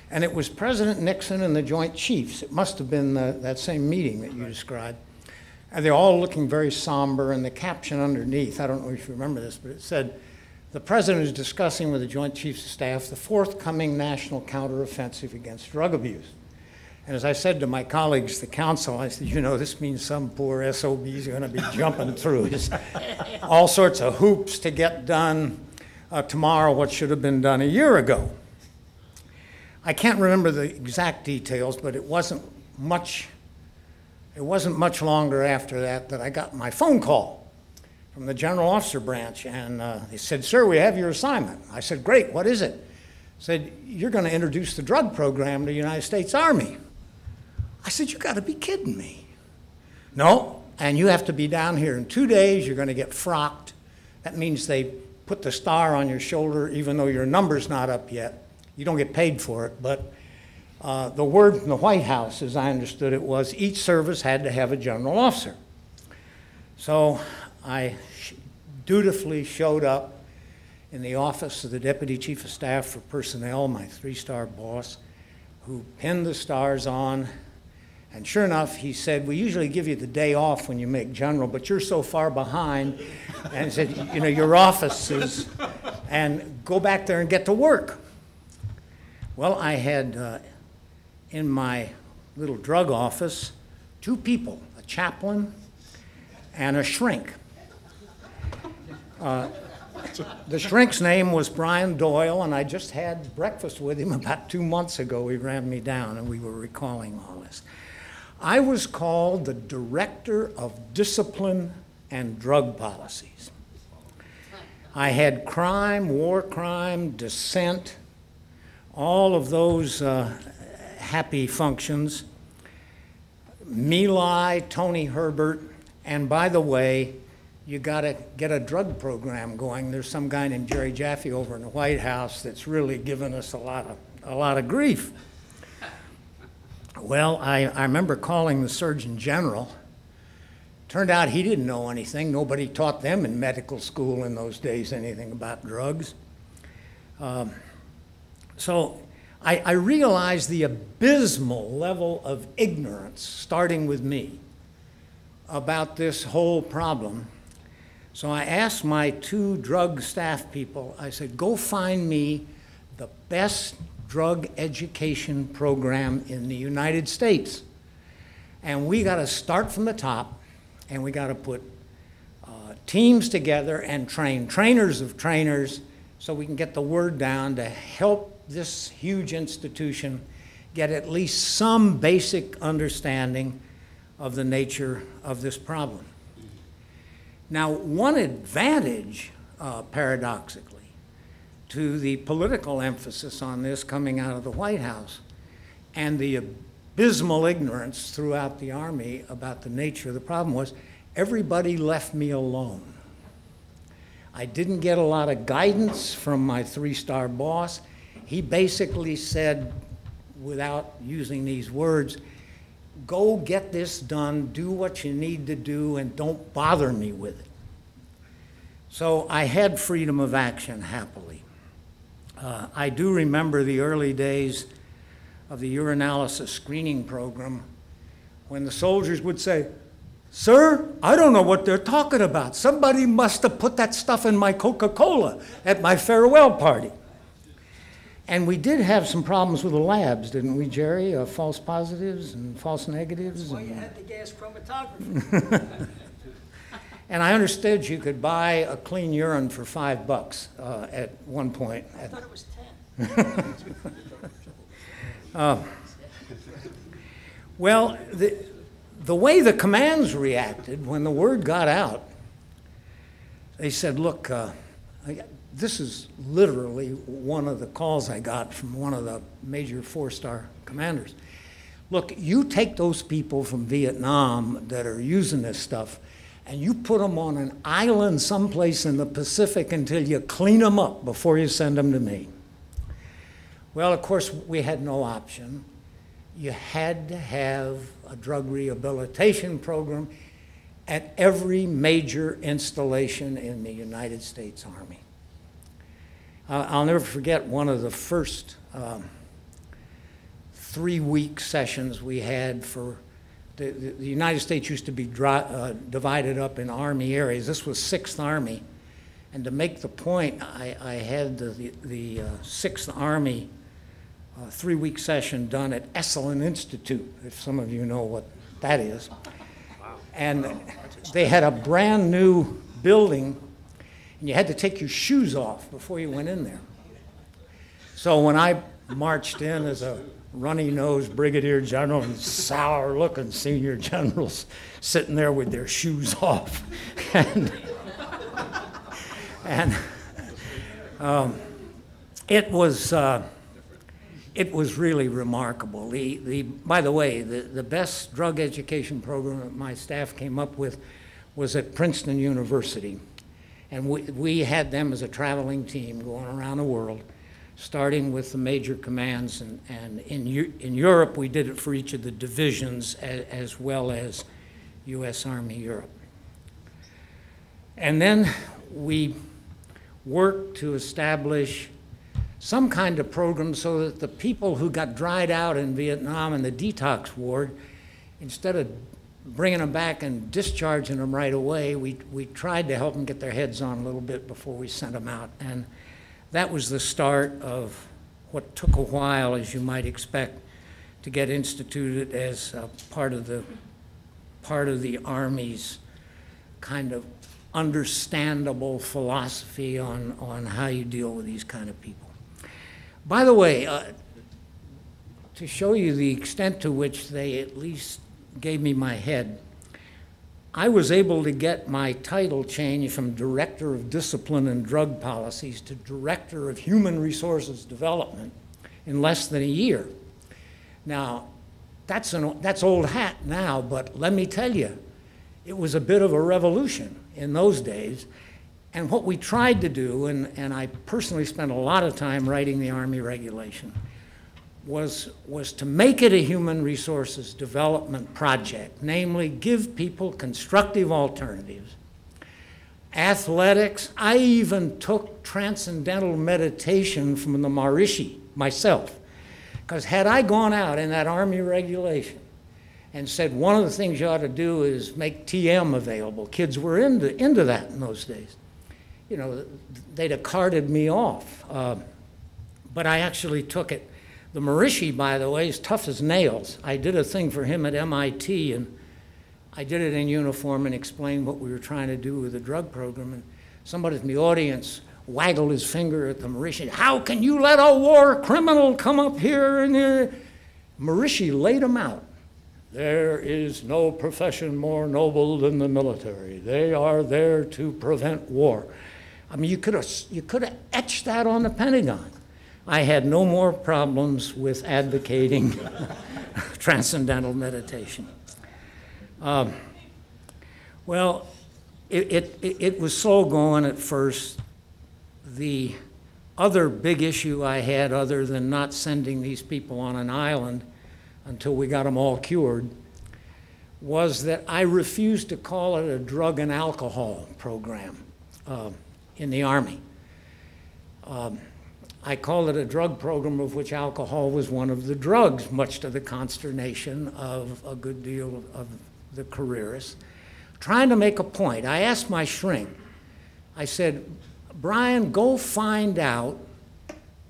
And it was President Nixon and the Joint Chiefs. It must have been the, that same meeting that you described. And they're all looking very somber, and the caption underneath, I don't know if you remember this, but it said, "The President is discussing with the Joint Chiefs of Staff the forthcoming national counteroffensive against drug abuse." And as I said to my colleagues, the council, I said, you know, this means some poor SOB is going to be jumping through his- *laughs* all sorts of hoops to get done uh, tomorrow what should have been done a year ago. I can't remember the exact details, but it wasn't much, it wasn't much longer after that that I got my phone call from the General Officer Branch, and uh, they said, "Sir, we have your assignment." I said, "Great, what is it?" Said, "You're going to introduce the drug program to the United States Army." I said, "You got to be kidding me!" No, and you have to be down here in two days. You're going to get frocked. That means they put the star on your shoulder, even though your number's not up yet. You don't get paid for it, but uh, the word from the White House, as I understood it, was each service had to have a general officer. So I sh- dutifully showed up in the office of the Deputy Chief of Staff for Personnel, my three-star boss, who pinned the stars on. And sure enough, he said, we usually give you the day off when you make general, but you're so far behind. And he said, you know, your office is, and go back there and get to work. Well, I had uh, in my little drug office two people, a chaplain and a shrink. Uh, The shrink's name was Brian Doyle, and I just had breakfast with him about two months ago. He ran me down, and we were recalling all this. I was called the Director of Discipline and Drug Policies. I had crime, war crime, dissent, all of those uh, happy functions. My Lai, Tony Herbert, and by the way, you got to get a drug program going. There's some guy named Jerry Jaffe over in the White House that's really given us a lot of, a lot of grief. Well, I, I remember calling the Surgeon General. Turned out he didn't know anything. Nobody taught them in medical school in those days anything about drugs. Um, so I, I realized the abysmal level of ignorance, starting with me, about this whole problem. So I asked my two drug staff people, I said, go find me the best drug education program in the United States. And we got to start from the top, and we got to put uh, teams together and train trainers of trainers so we can get the word down to help this huge institution get at least some basic understanding of the nature of this problem. Now, one advantage, uh, paradoxically, to the political emphasis on this coming out of the White House and the abysmal ignorance throughout the Army about the nature of the problem was everybody left me alone. I didn't get a lot of guidance from my three-star boss. He basically said, without using these words, go get this done, do what you need to do, and don't bother me with it. So I had freedom of action happily. Uh, I do remember the early days of the urinalysis screening program when the soldiers would say, Sir, I don't know what they're talking about. Somebody must have put that stuff in my Coca Cola at my farewell party. And we did have some problems with the labs, didn't we, Jerry? Uh, false positives and false negatives. Well, you and- had the gas chromatography. *laughs* And I understood you could buy a clean urine for five bucks uh, at one point. I thought it was 10. *laughs* Well, the, the way the commands reacted when the word got out, they said, look, uh, I, this is literally one of the calls I got from one of the major four-star commanders. Look, you take those people from Vietnam that are using this stuff and you put them on an island someplace in the Pacific until you clean them up before you send them to me. Well, of course, we had no option. You had to have a drug rehabilitation program at every major installation in the United States Army. Uh, I'll never forget one of the first um, three-week sessions we had for the, the, the United States used to be dri- uh, divided up in army areas. This was Sixth Army, and to make the point, I, I had the, the, the uh, Sixth Army uh, three-week session done at Esalen Institute, if some of you know what that is. And they had a brand-new building, and you had to take your shoes off before you went in there. So when I marched in as a runny-nosed brigadier general and sour-looking senior generals sitting there with their shoes off, *laughs* and, and um, it was uh, it was really remarkable. The, the, by the way, the, the best drug education program that my staff came up with was at Princeton University. And we, we had them as a traveling team going around the world, starting with the major commands. And, and in, in Europe, we did it for each of the divisions as, as well as U.S. Army Europe. And then we worked to establish some kind of program so that the people who got dried out in Vietnam in the detox ward, instead of bringing them back and discharging them right away, we, we tried to help them get their heads on a little bit before we sent them out. And that was the start of what took a while, as you might expect, to get instituted as part of the part of the Army's kind of understandable philosophy on, on how you deal with these kind of people. By the way, uh, to show you the extent to which they at least gave me my head, I was able to get my title changed from Director of Discipline and Drug Policies to Director of Human Resources Development in less than a year. Now, that's, an, that's old hat now, but let me tell you, it was a bit of a revolution in those days. And what we tried to do, and, and I personally spent a lot of time writing the Army regulation, was, was to make it a human resources development project, namely give people constructive alternatives. Athletics, I even took transcendental meditation from the Maharishi myself. Because had I gone out in that Army regulation and said one of the things you ought to do is make TM available, kids were into, into that in those days. You know, they'd have carted me off. Uh, but I actually took it. The Maharishi, by the way, is tough as nails. I did a thing for him at MIT, and I did it in uniform and explained what we were trying to do with the drug program. And somebody in the audience waggled his finger at the Maharishi. How can you let a war criminal come up here? And uh, Maharishi laid him out. There is no profession more noble than the military. They are there to prevent war. I mean, you could have you could have etched that on the Pentagon. I had no more problems with advocating *laughs* transcendental meditation. Um, well, it, it, it was slow going at first. The other big issue I had, other than not sending these people on an island until we got them all cured, was that I refused to call it a drug and alcohol program uh, in the Army. Um, I called it a drug program of which alcohol was one of the drugs, much to the consternation of a good deal of the careerists. Trying to make a point, I asked my shrink, I said, Brian, go find out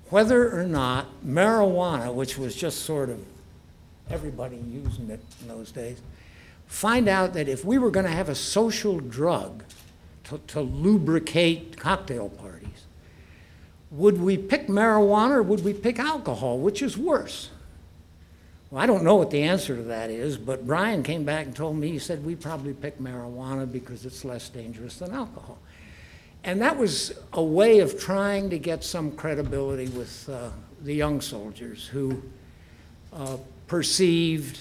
whether or not marijuana, which was just sort of everybody using it in those days, find out that if we were going to have a social drug to, to lubricate cocktail parties, would we pick marijuana or would we pick alcohol? Which is worse? Well, I don't know what the answer to that is, but Brian came back and told me, he said, we probably pick marijuana because it's less dangerous than alcohol. And that was a way of trying to get some credibility with uh, the young soldiers who uh, perceived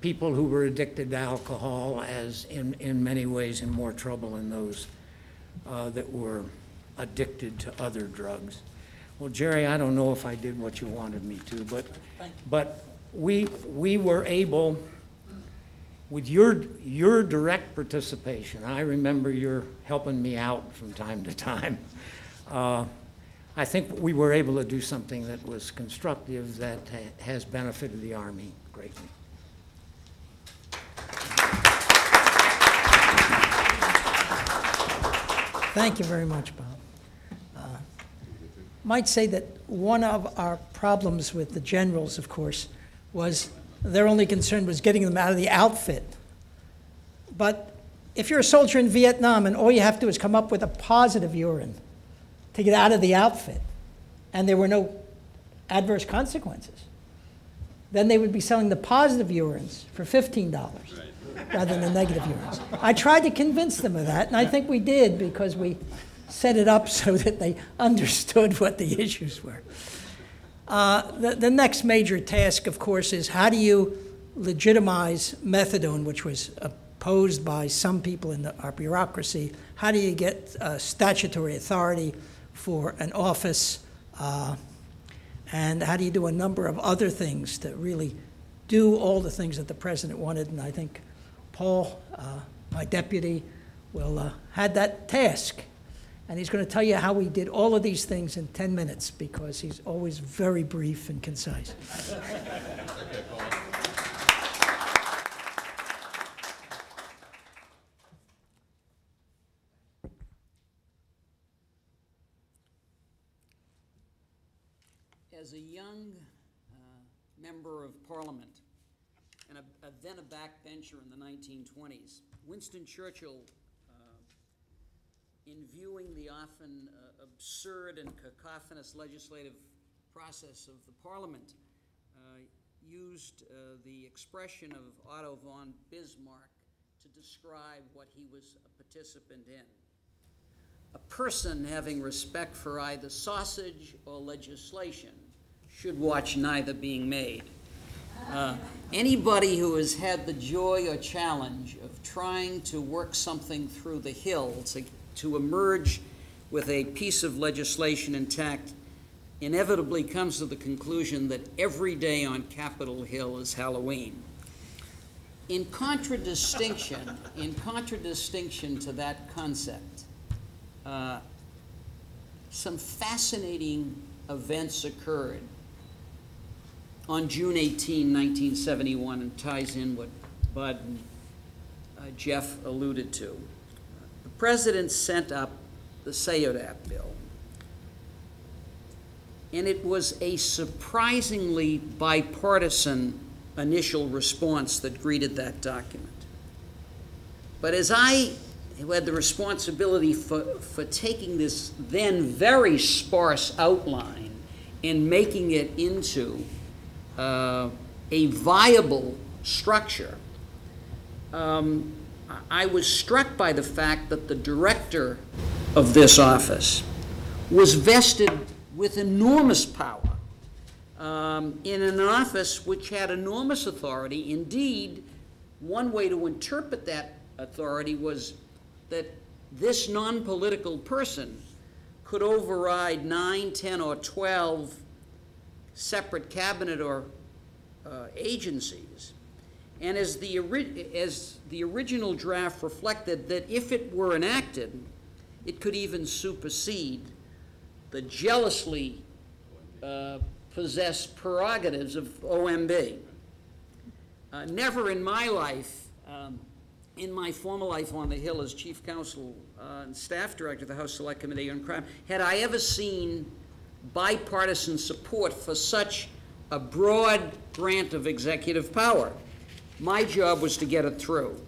people who were addicted to alcohol as, in, in many ways, in more trouble than those uh, that were addicted to other drugs. Well, Jerry, I don't know if I did what you wanted me to, but, but we, we were able, with your, your direct participation, I remember you're helping me out from time to time. Uh, I think we were able to do something that was constructive that ha has benefited the Army greatly. Thank you very much, Bob. Might say that one of our problems with the generals, of course, was their only concern was getting them out of the outfit. But if you're a soldier in Vietnam and all you have to do is come up with a positive urine to get out of the outfit, and there were no adverse consequences, then they would be selling the positive urines for $15 rather than the negative urines. I tried to convince them of that, and I think we did because we set it up *laughs* so that they understood what the issues were. Uh, the, the next major task, of course, is how do you legitimize methadone, which was opposed by some people in the, our bureaucracy? How do you get uh, statutory authority for an office? Uh, and how do you do a number of other things to really do all the things that the president wanted? And I think Paul, uh, my deputy, will uh, had that task. And he's going to tell you how he did all of these things in 10 minutes because he's always very brief and concise. As a young uh, member of parliament and a, a then a backbencher in the 1920s, Winston Churchill in viewing the often uh, absurd and cacophonous legislative process of the Parliament, uh, used uh, the expression of Otto von Bismarck to describe what he was a participant in. A person having respect for either sausage or legislation should watch neither being made. Uh, anybody who has had the joy or challenge of trying to work something through the hills to emerge with a piece of legislation intact inevitably comes to the conclusion that every day on Capitol Hill is Halloween. In contradistinction, in contradistinction to that concept, uh, some fascinating events occurred on June 18, 1971, and ties in what Bud and uh, Geoff alluded to president sent up the SAODAP bill. And it was a surprisingly bipartisan initial response that greeted that document. But as I who had the responsibility for, for taking this then very sparse outline and making it into uh, a viable structure, um, I was struck by the fact that the director of this office was vested with enormous power um, in an office which had enormous authority. Indeed, one way to interpret that authority was that this non-political person could override nine, 10, or 12 separate cabinet or uh, agencies. And as the, as the original draft reflected, that if it were enacted, it could even supersede the jealously uh, possessed prerogatives of OMB. Uh, never in my life, um, in my former life on the Hill as chief counsel uh, and staff director of the House Select Committee on Crime, had I ever seen bipartisan support for such a broad grant of executive power. My job was to get it through.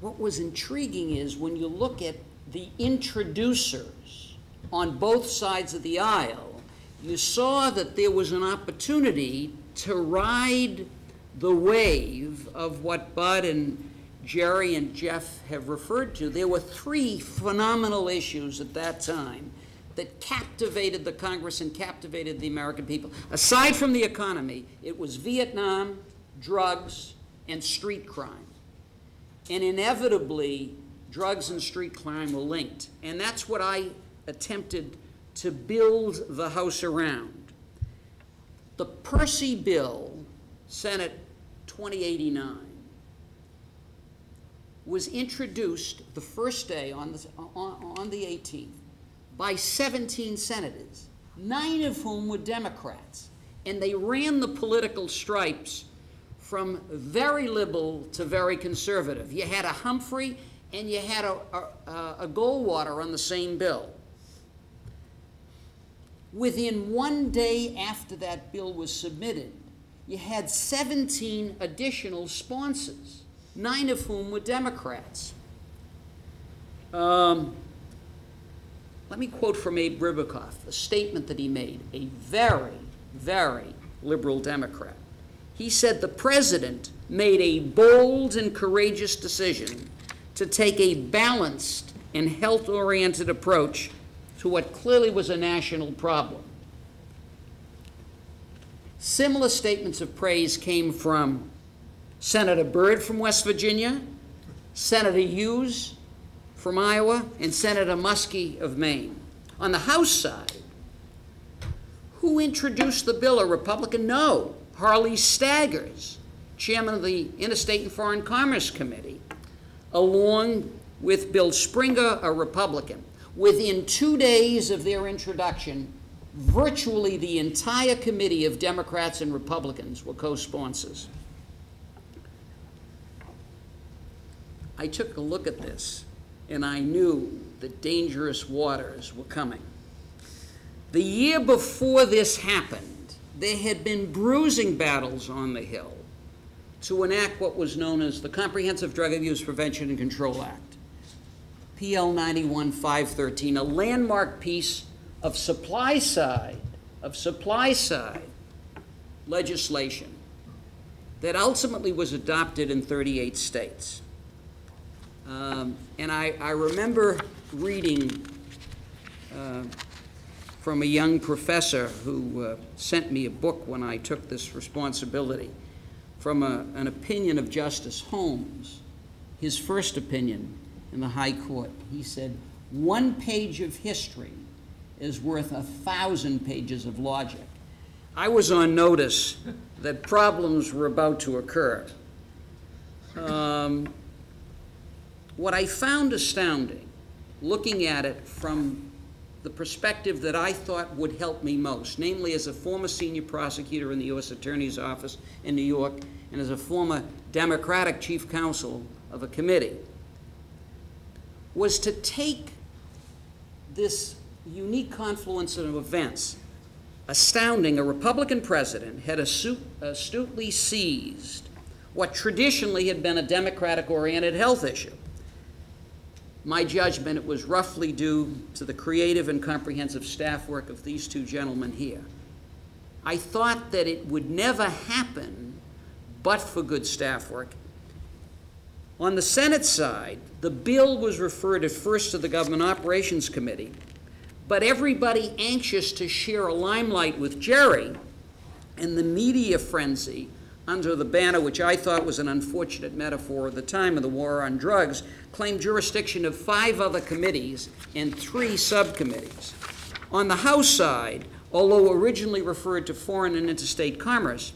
What was intriguing is when you look at the introducers on both sides of the aisle, you saw that there was an opportunity to ride the wave of what Bud and Jerry and Geoff have referred to. There were three phenomenal issues at that time that captivated the Congress and captivated the American people. Aside from the economy, it was Vietnam, drugs, and street crime. And inevitably, drugs and street crime were linked. And that's what I attempted to build the House around. The Percy bill, Senate 2089, was introduced the first day on the, on, on the 18th by 17 senators, nine of whom were Democrats. And they ran the political stripes from very liberal to very conservative. You had a Humphrey and you had a, a, a Goldwater on the same bill. Within one day after that bill was submitted, you had 17 additional sponsors, nine of whom were Democrats. Um, let me quote from Abe Ribicoff, a statement that he made, a very, very liberal Democrat. He said the president made a bold and courageous decision to take a balanced and health oriented approach to what clearly was a national problem. Similar statements of praise came from Senator Byrd from West Virginia, Senator Hughes from Iowa, and Senator Muskie of Maine. On the House side, who introduced the bill? A Republican? No. Harley Staggers, chairman of the Interstate and Foreign Commerce Committee, along with Bill Springer, a Republican. Within two days of their introduction, virtually the entire committee of Democrats and Republicans were co-sponsors. I took a look at this and I knew that dangerous waters were coming. The year before this happened, there had been bruising battles on the Hill to enact what was known as the Comprehensive Drug Abuse Prevention and Control Act, PL 91 513, a landmark piece of supply side, of supply side legislation that ultimately was adopted in 38 states. Um, and I, I, remember reading uh, from a young professor who uh, sent me a book when I took this responsibility from a, an opinion of Justice Holmes, his first opinion in the High Court. He said, one page of history is worth a thousand pages of logic. I was on notice that problems were about to occur. Um, what I found astounding, looking at it from the perspective that I thought would help me most, namely as a former senior prosecutor in the U.S. Attorney's Office in New York and as a former Democratic chief counsel of a committee, was to take this unique confluence of events. Astounding, a Republican president had astutely seized what traditionally had been a Democratic oriented health issue my judgment, it was roughly due to the creative and comprehensive staff work of these two gentlemen here. I thought that it would never happen but for good staff work. On the Senate side, the bill was referred at first to the Government Operations Committee, but everybody anxious to share a limelight with Jerry and the media frenzy under the banner, which I thought was an unfortunate metaphor at the time of the war on drugs, claimed jurisdiction of five other committees and three subcommittees. On the House side, although originally referred to foreign and interstate commerce,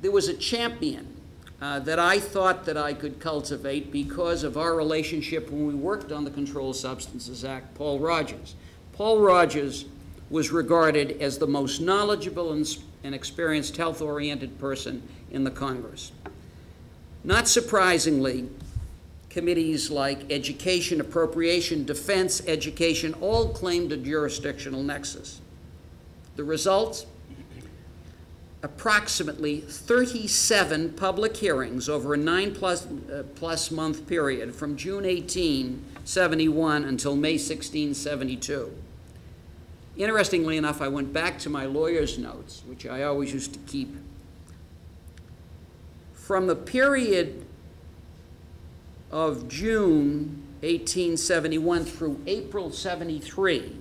there was a champion uh, that I thought that I could cultivate because of our relationship when we worked on the Controlled Substances Act, Paul Rogers. Paul Rogers was regarded as the most knowledgeable and, and experienced health-oriented person in the Congress. Not surprisingly, committees like Education, Appropriation, Defense, Education all claimed a jurisdictional nexus. The result? Approximately 37 public hearings over a nine plus, uh, plus month period from June 1871 until May 16, 72. Interestingly enough, I went back to my lawyer's notes, which I always used to keep. From the period of June 1871 through April 73,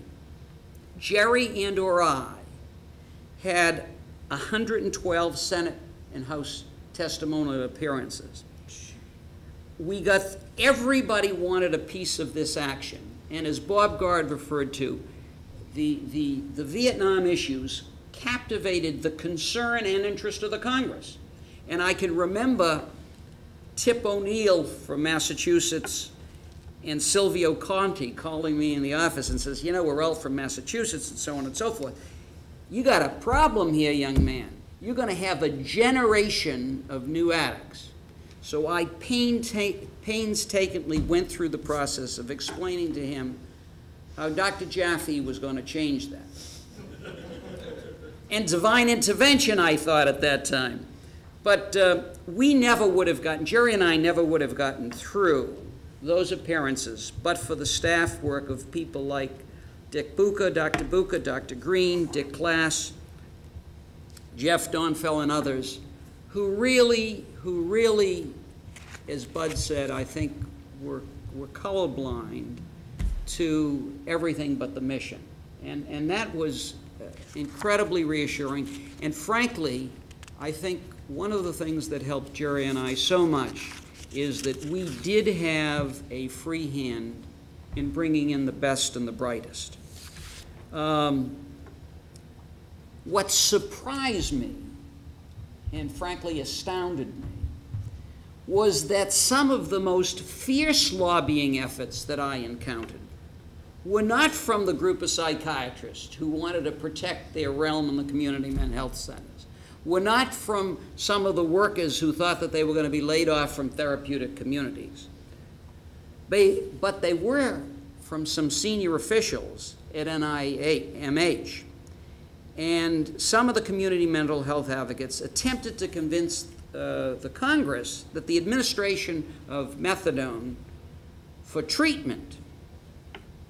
Jerry and or I had 112 Senate and House testimonial appearances. We got, everybody wanted a piece of this action. And as Bob Gard referred to, the, the, the Vietnam issues captivated the concern and interest of the Congress. And I can remember Tip O'Neill from Massachusetts and Silvio Conte calling me in the office and says, you know, we're all from Massachusetts and so on and so forth. You got a problem here, young man. You're going to have a generation of new addicts. So I painstakingly went through the process of explaining to him how Dr. Jaffe was going to change that. and divine intervention, I thought at that time. But uh, we never would have gotten, Jerry and I never would have gotten through those appearances but for the staff work of people like Dick Bucca, Dr. Bucca, Dr. Green, Dick Glass, Jeff Donfeld, and others, who really, who really, as Bud said, I think were, were colorblind to everything but the mission. And, and that was uh, incredibly reassuring. And frankly, I think one of the things that helped Jerry and I so much is that we did have a free hand in bringing in the best and the brightest. Um, what surprised me, and frankly astounded me, was that some of the most fierce lobbying efforts that I encountered were not from the group of psychiatrists who wanted to protect their realm in the community mental health centers, were not from some of the workers who thought that they were going to be laid off from therapeutic communities. But they were from some senior officials at NIMH. And some of the community mental health advocates attempted to convince uh, the Congress that the administration of methadone for treatment,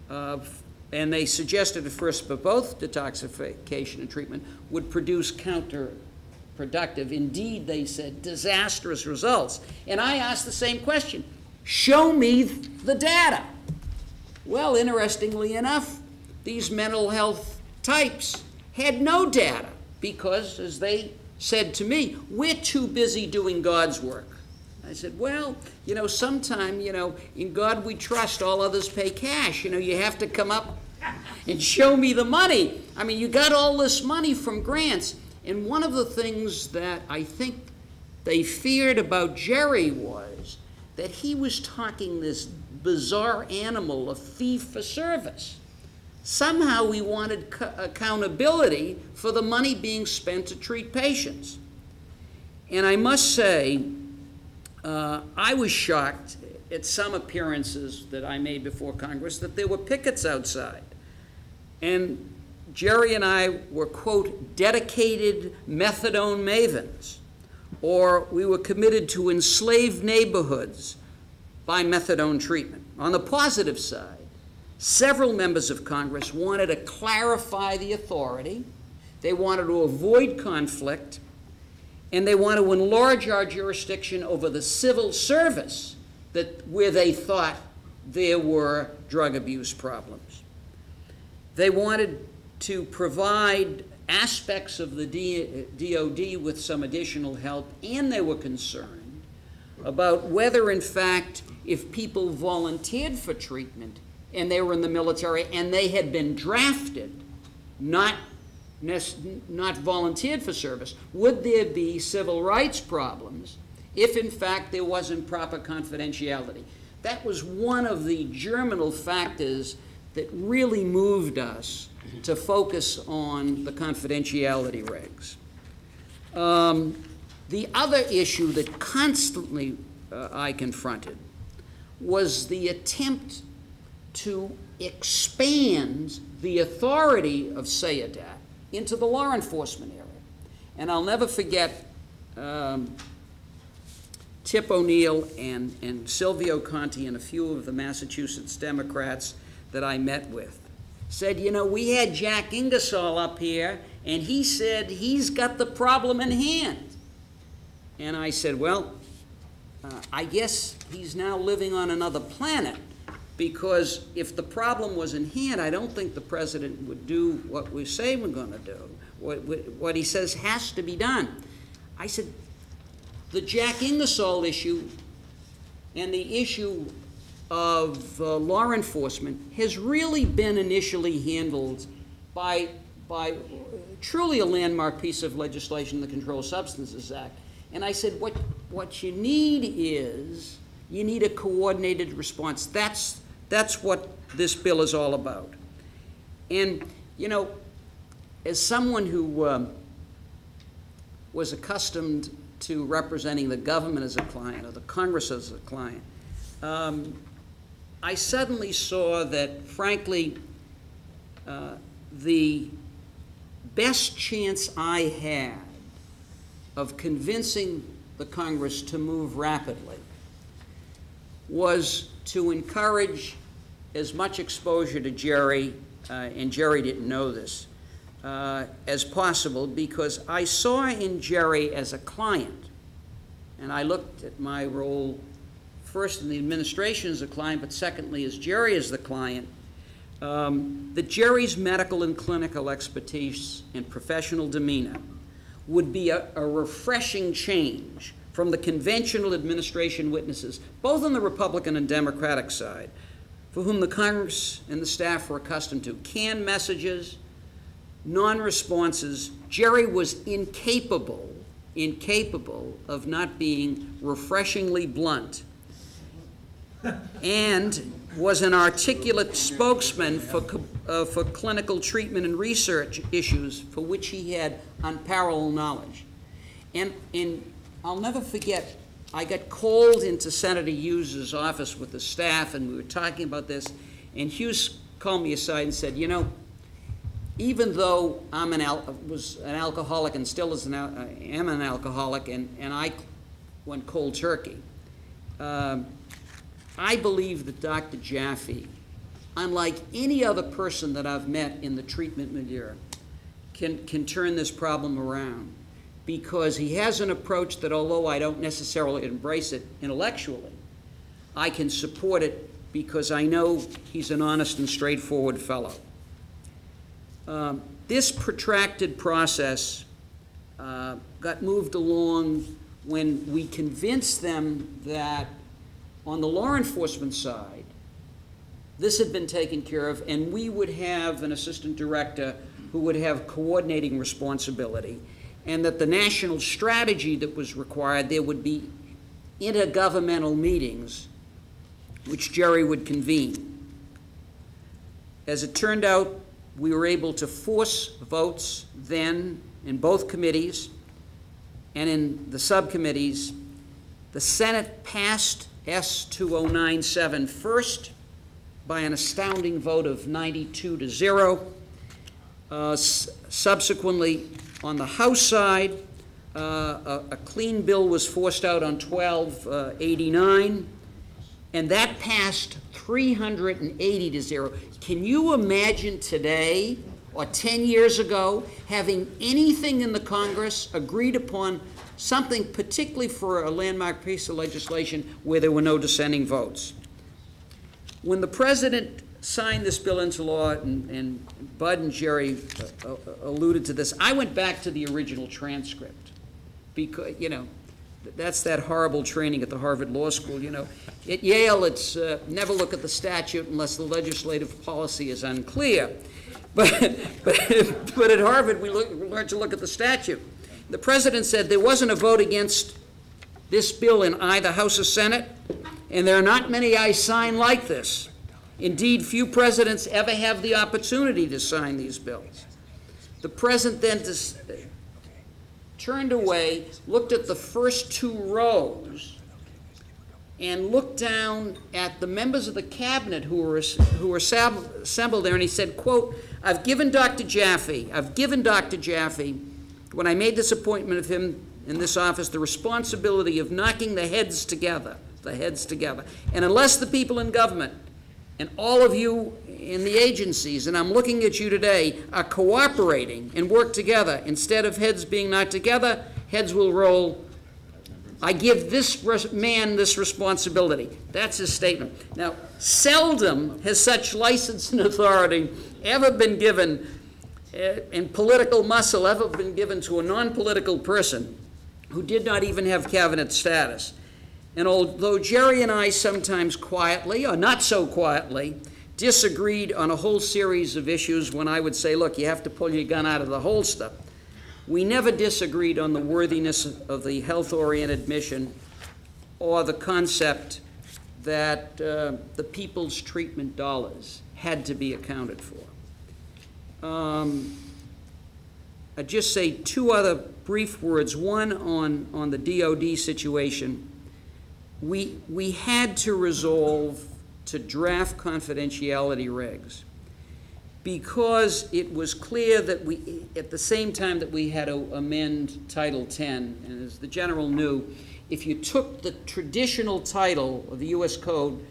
of, and they suggested at first but both detoxification and treatment would produce counterproductive, indeed, they said, disastrous results. And I asked the same question show me the data. Well, interestingly enough, these mental health types had no data because, as they said to me, we're too busy doing God's work. I said, well, you know, sometime, you know, in God we trust, all others pay cash. You know, you have to come up and show me the money. I mean, you got all this money from grants. And one of the things that I think they feared about Jerry was that he was talking this bizarre animal of fee for service. Somehow we wanted accountability for the money being spent to treat patients. And I must say, uh, I was shocked at some appearances that I made before Congress that there were pickets outside. And Jerry and I were, quote, dedicated methadone mavens, or we were committed to enslaved neighborhoods by methadone treatment. On the positive side, Several members of Congress wanted to clarify the authority, they wanted to avoid conflict, and they want to enlarge our jurisdiction over the civil service that, where they thought there were drug abuse problems. They wanted to provide aspects of the DOD with some additional help, and they were concerned about whether, in fact, if people volunteered for treatment and they were in the military and they had been drafted, not, not volunteered for service, would there be civil rights problems if, in fact, there wasn't proper confidentiality? That was one of the germinal factors that really moved us to focus on the confidentiality regs. Um, the other issue that constantly uh, I confronted was the attempt to expand the authority of SAODAP into the law enforcement area. And I'll never forget um, Tip O'Neill and, and Silvio Conte and a few of the Massachusetts Democrats that I met with said, you know, we had Jack Ingersoll up here, and he said he's got the problem in hand. And I said, well, uh, I guess he's now living on another planet, because if the problem was in hand, I don't think the president would do what we say we're going to do, what, what he says has to be done. I said, the Jack Ingersoll issue and the issue of uh, law enforcement has really been initially handled by, by truly a landmark piece of legislation, the Controlled Substances Act. And I said, what, what you need is, you need a coordinated response. That's, that's what this bill is all about. And, you know, as someone who um, was accustomed to representing the government as a client or the Congress as a client, um, I suddenly saw that, frankly, uh, the best chance I had of convincing the Congress to move rapidly was to encourage as much exposure to Jerry, uh, and Jerry didn't know this, uh, as possible because I saw in Jerry as a client, and I looked at my role first in the administration as a client, but secondly as Jerry as the client, um, that Jerry's medical and clinical expertise and professional demeanor would be a, a refreshing change from the conventional administration witnesses, both on the Republican and Democratic side, for whom the Congress and the staff were accustomed to canned messages, non responses. Jerry was incapable, incapable of not being refreshingly blunt and was an articulate spokesman for, uh, for clinical treatment and research issues for which he had unparalleled knowledge. And, and I'll never forget, I got called into Senator Hughes' office with the staff, and we were talking about this, and Hughes called me aside and said, you know, even though I'm an was an alcoholic and still is an uh, am an alcoholic, and, and I went cold turkey, um, I believe that Dr. Jaffe, unlike any other person that I've met in the treatment milieu, can, can turn this problem around because he has an approach that, although I don't necessarily embrace it intellectually, I can support it because I know he's an honest and straightforward fellow. Um, this protracted process uh, got moved along when we convinced them that on the law enforcement side, this had been taken care of, and we would have an assistant director who would have coordinating responsibility, and that the national strategy that was required, there would be intergovernmental meetings which Jerry would convene. As it turned out, we were able to force votes then in both committees and in the subcommittees. The Senate passed S2097 first by an astounding vote of 92 to 0. Uh, subsequently, on the House side, uh, a, a, clean bill was forced out on 1289, uh, and that passed 380 to 0. Can you imagine today or 10 years ago having anything in the Congress agreed upon something particularly for a landmark piece of legislation where there were no dissenting votes. When the president signed this bill into law, and, and Bud and Jerry uh, uh, alluded to this, I went back to the original transcript. Because, you know, that's that horrible training at the Harvard Law School, you know. At Yale, it's uh, never look at the statute unless the legislative policy is unclear. But, *laughs* but, but at Harvard, we, look, we learned to look at the statute. The president said there wasn't a vote against this bill in either House or Senate, and there are not many I sign like this. Indeed, few presidents ever have the opportunity to sign these bills. The president then turned away, looked at the first two rows, and looked down at the members of the cabinet who were, who were assembled there, and he said, quote, I've given Dr. Jaffe, I've given Dr. Jaffe, when I made this appointment of him in this office, the responsibility of knocking the heads together, the heads together. And unless the people in government and all of you in the agencies, and I'm looking at you today, are cooperating and work together, instead of heads being knocked together, heads will roll I give this man this responsibility. That's his statement. Now, seldom has such license and *laughs* authority ever been given, uh, and political muscle ever been given to a non political person who did not even have cabinet status. And although Jerry and I sometimes quietly, or not so quietly, disagreed on a whole series of issues when I would say, look, you have to pull your gun out of the holster we never disagreed on the worthiness of the health oriented mission or the concept that uh, the people's treatment dollars had to be accounted for. Um, I'd just say two other brief words. One on, on the DOD situation. We, we had to resolve to draft confidentiality regs because it was clear that we, at the same time that we had to amend Title 10, and as the general knew, if you took the traditional title of the U.S. Code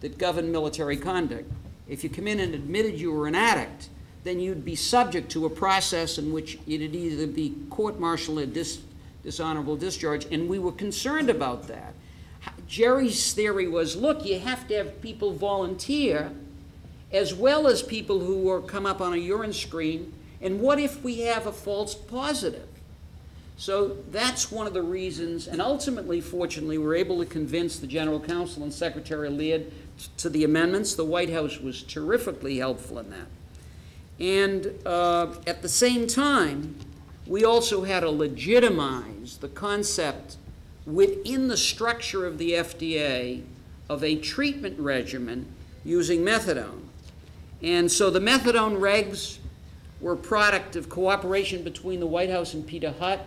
that governed military conduct, if you come in and admitted you were an addict, then you'd be subject to a process in which it'd either be court-martial or dis dishonorable discharge, and we were concerned about that. Jerry's theory was, look, you have to have people volunteer as well as people who come up on a urine screen. And what if we have a false positive? So that's one of the reasons, and ultimately, fortunately, we were able to convince the General Counsel and Secretary Laird to the amendments. The White House was terrifically helpful in that. And uh, at the same time, we also had to legitimize the concept within the structure of the FDA of a treatment regimen using methadone. And so the methadone regs were a product of cooperation between the White House and Peter Hutt,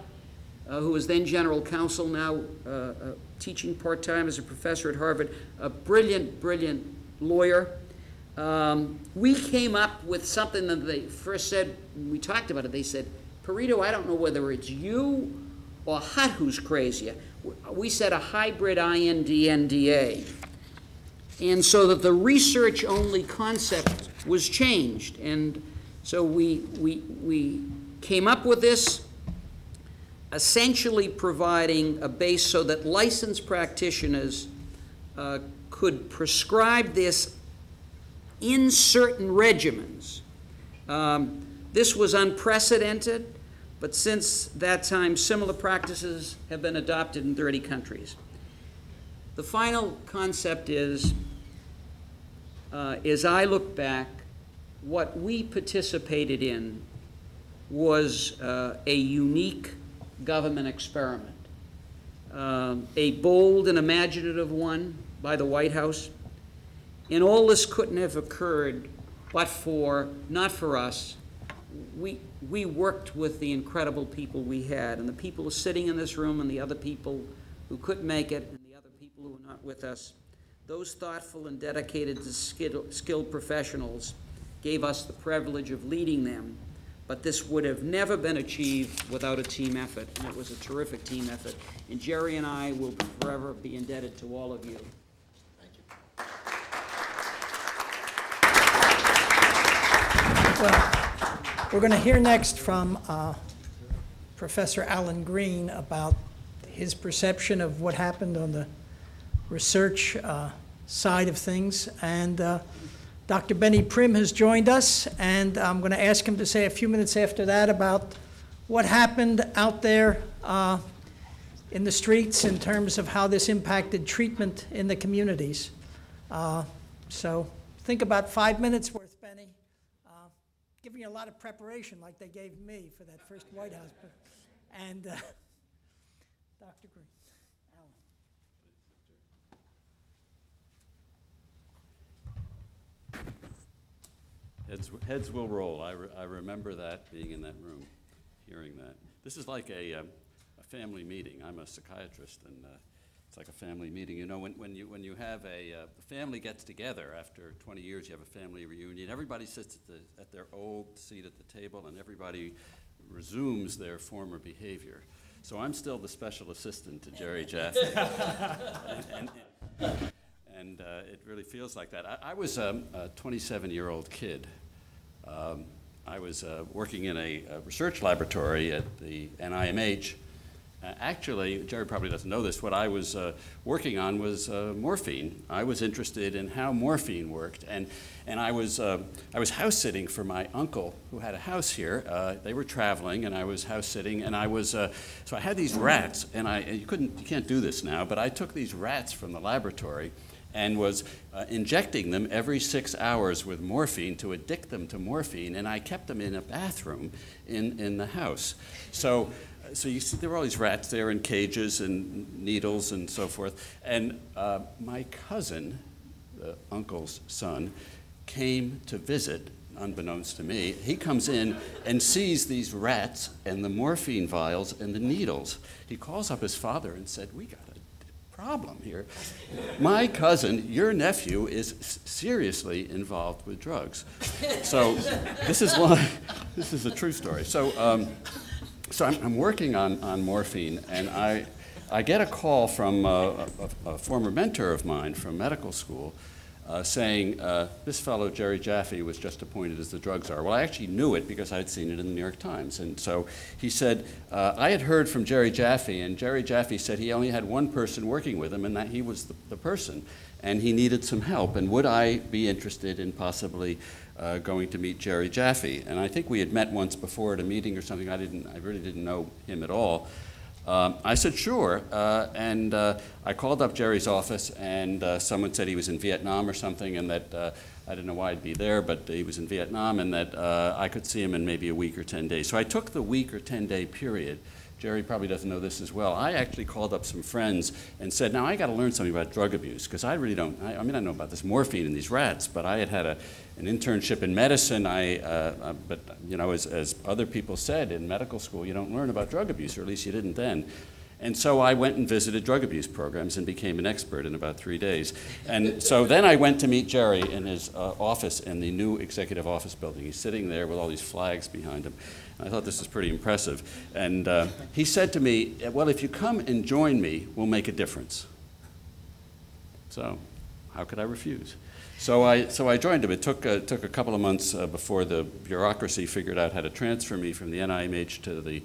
uh, who was then general counsel, now uh, uh, teaching part-time as a professor at Harvard, a brilliant, brilliant lawyer. Um, we came up with something that they first said, we talked about it, they said, Perito, I don't know whether it's you or Hutt who's crazy. We said a hybrid IND-NDA. And so that the research-only concept was changed. And so we, we, we came up with this, essentially providing a base so that licensed practitioners uh, could prescribe this in certain regimens. Um, this was unprecedented, but since that time, similar practices have been adopted in 30 countries. The final concept is, uh, as I look back, what we participated in was uh, a unique government experiment, um, a bold and imaginative one by the White House. And all this couldn't have occurred but for, not for us. We, we worked with the incredible people we had, and the people sitting in this room and the other people who couldn't make it, and the other people who were not with us. Those thoughtful and dedicated, skilled professionals gave us the privilege of leading them, but this would have never been achieved without a team effort, and it was a terrific team effort. And Jerry and I will forever be indebted to all of you. Thank you. Well, we're going to hear next from uh, Professor Alan Green about his perception of what happened on the research uh, side of things and uh, Dr. Beny Primm has joined us, and I'm going to ask him to say a few minutes after that about what happened out there uh, in the streets in terms of how this impacted treatment in the communities. Uh, So think about five minutes worth, A lot of preparation like they gave me for that first White House. but- And uh, *laughs* Dr. Green. Alan. Heads, heads will roll. I, re- I remember that, being in that room, hearing that. This is like a, um, a family meeting. I'm a psychiatrist, and uh, it's like a family meeting. You know, when, when you, when you have a, uh, family gets together after 20 years, you have a family reunion. Everybody sits at, the, at their old seat at the table, and everybody resumes their former behavior. So I'm still the special assistant to Jerry *laughs* Jaffe. and, and, and uh, it really feels like that. I, I was um, a 27-year-old kid. Um, I was uh, working in a, a research laboratory at the NIMH. Uh, actually, Jerry probably doesn't know this, what I was uh, working on was uh, morphine. I was interested in how morphine worked, and, and I, was, I was house sitting for my uncle who had a house here. They were traveling, and I was house sitting, and I was, so I had these rats, and I, you couldn't, you can't do this now, but I took these rats from the laboratory, and was uh, injecting them every six hours with morphine to addict them to morphine, and I kept them in a bathroom in, in the house. So, so you see, there were all these rats there in cages and needles and so forth. And uh, my cousin, the uncle's son, came to visit, unbeknownst to me. He comes in and sees these rats and the morphine vials and the needles. He calls up his father and said, "We got a problem here. My cousin, your nephew, is seriously involved with drugs. So this is one. *laughs* This is a true story. So, um, so I'm, I'm working on, on morphine, and I, I get a call from uh, a, a former mentor of mine from medical school. Uh, saying uh, this fellow Jerry Jaffe was just appointed as the drug czar. Well, I actually knew it because I had seen it in the New York Times, and so he said uh, I had heard from Jerry Jaffe, and Jerry Jaffe said he only had one person working with him, and that he was the, the person, and he needed some help, and would I be interested in possibly uh, going to meet Jerry Jaffe? And I think we had met once before at a meeting or something. I didn't, I really didn't know him at all. Um, I said, sure. Uh, and uh, I called up Jerry's office, and uh, someone said he was in Vietnam or something, and that uh, I didn't know why I'd be there, but he was in Vietnam, and that uh, I could see him in maybe a week or 10 days. So I took the week or 10 day period. Jerry probably doesn't know this as well. I actually called up some friends and said, now I got to learn something about drug abuse, because I really don't, I, I, mean, I know about this morphine and these rats, but I had had a, an internship in medicine. I, uh, but, you know, as, as other people said, in medical school, you don't learn about drug abuse, or at least you didn't then. And so I went and visited drug abuse programs and became an expert in about three days. And so then I went to meet Jerry in his uh, office in the new executive office building. He's sitting there with all these flags behind him. I thought this was pretty impressive. And uh, he said to me, Well, if you come and join me, we'll make a difference. So, how could I refuse? So I, so I joined him. It took, uh, took a couple of months uh, before the bureaucracy figured out how to transfer me from the NIMH to the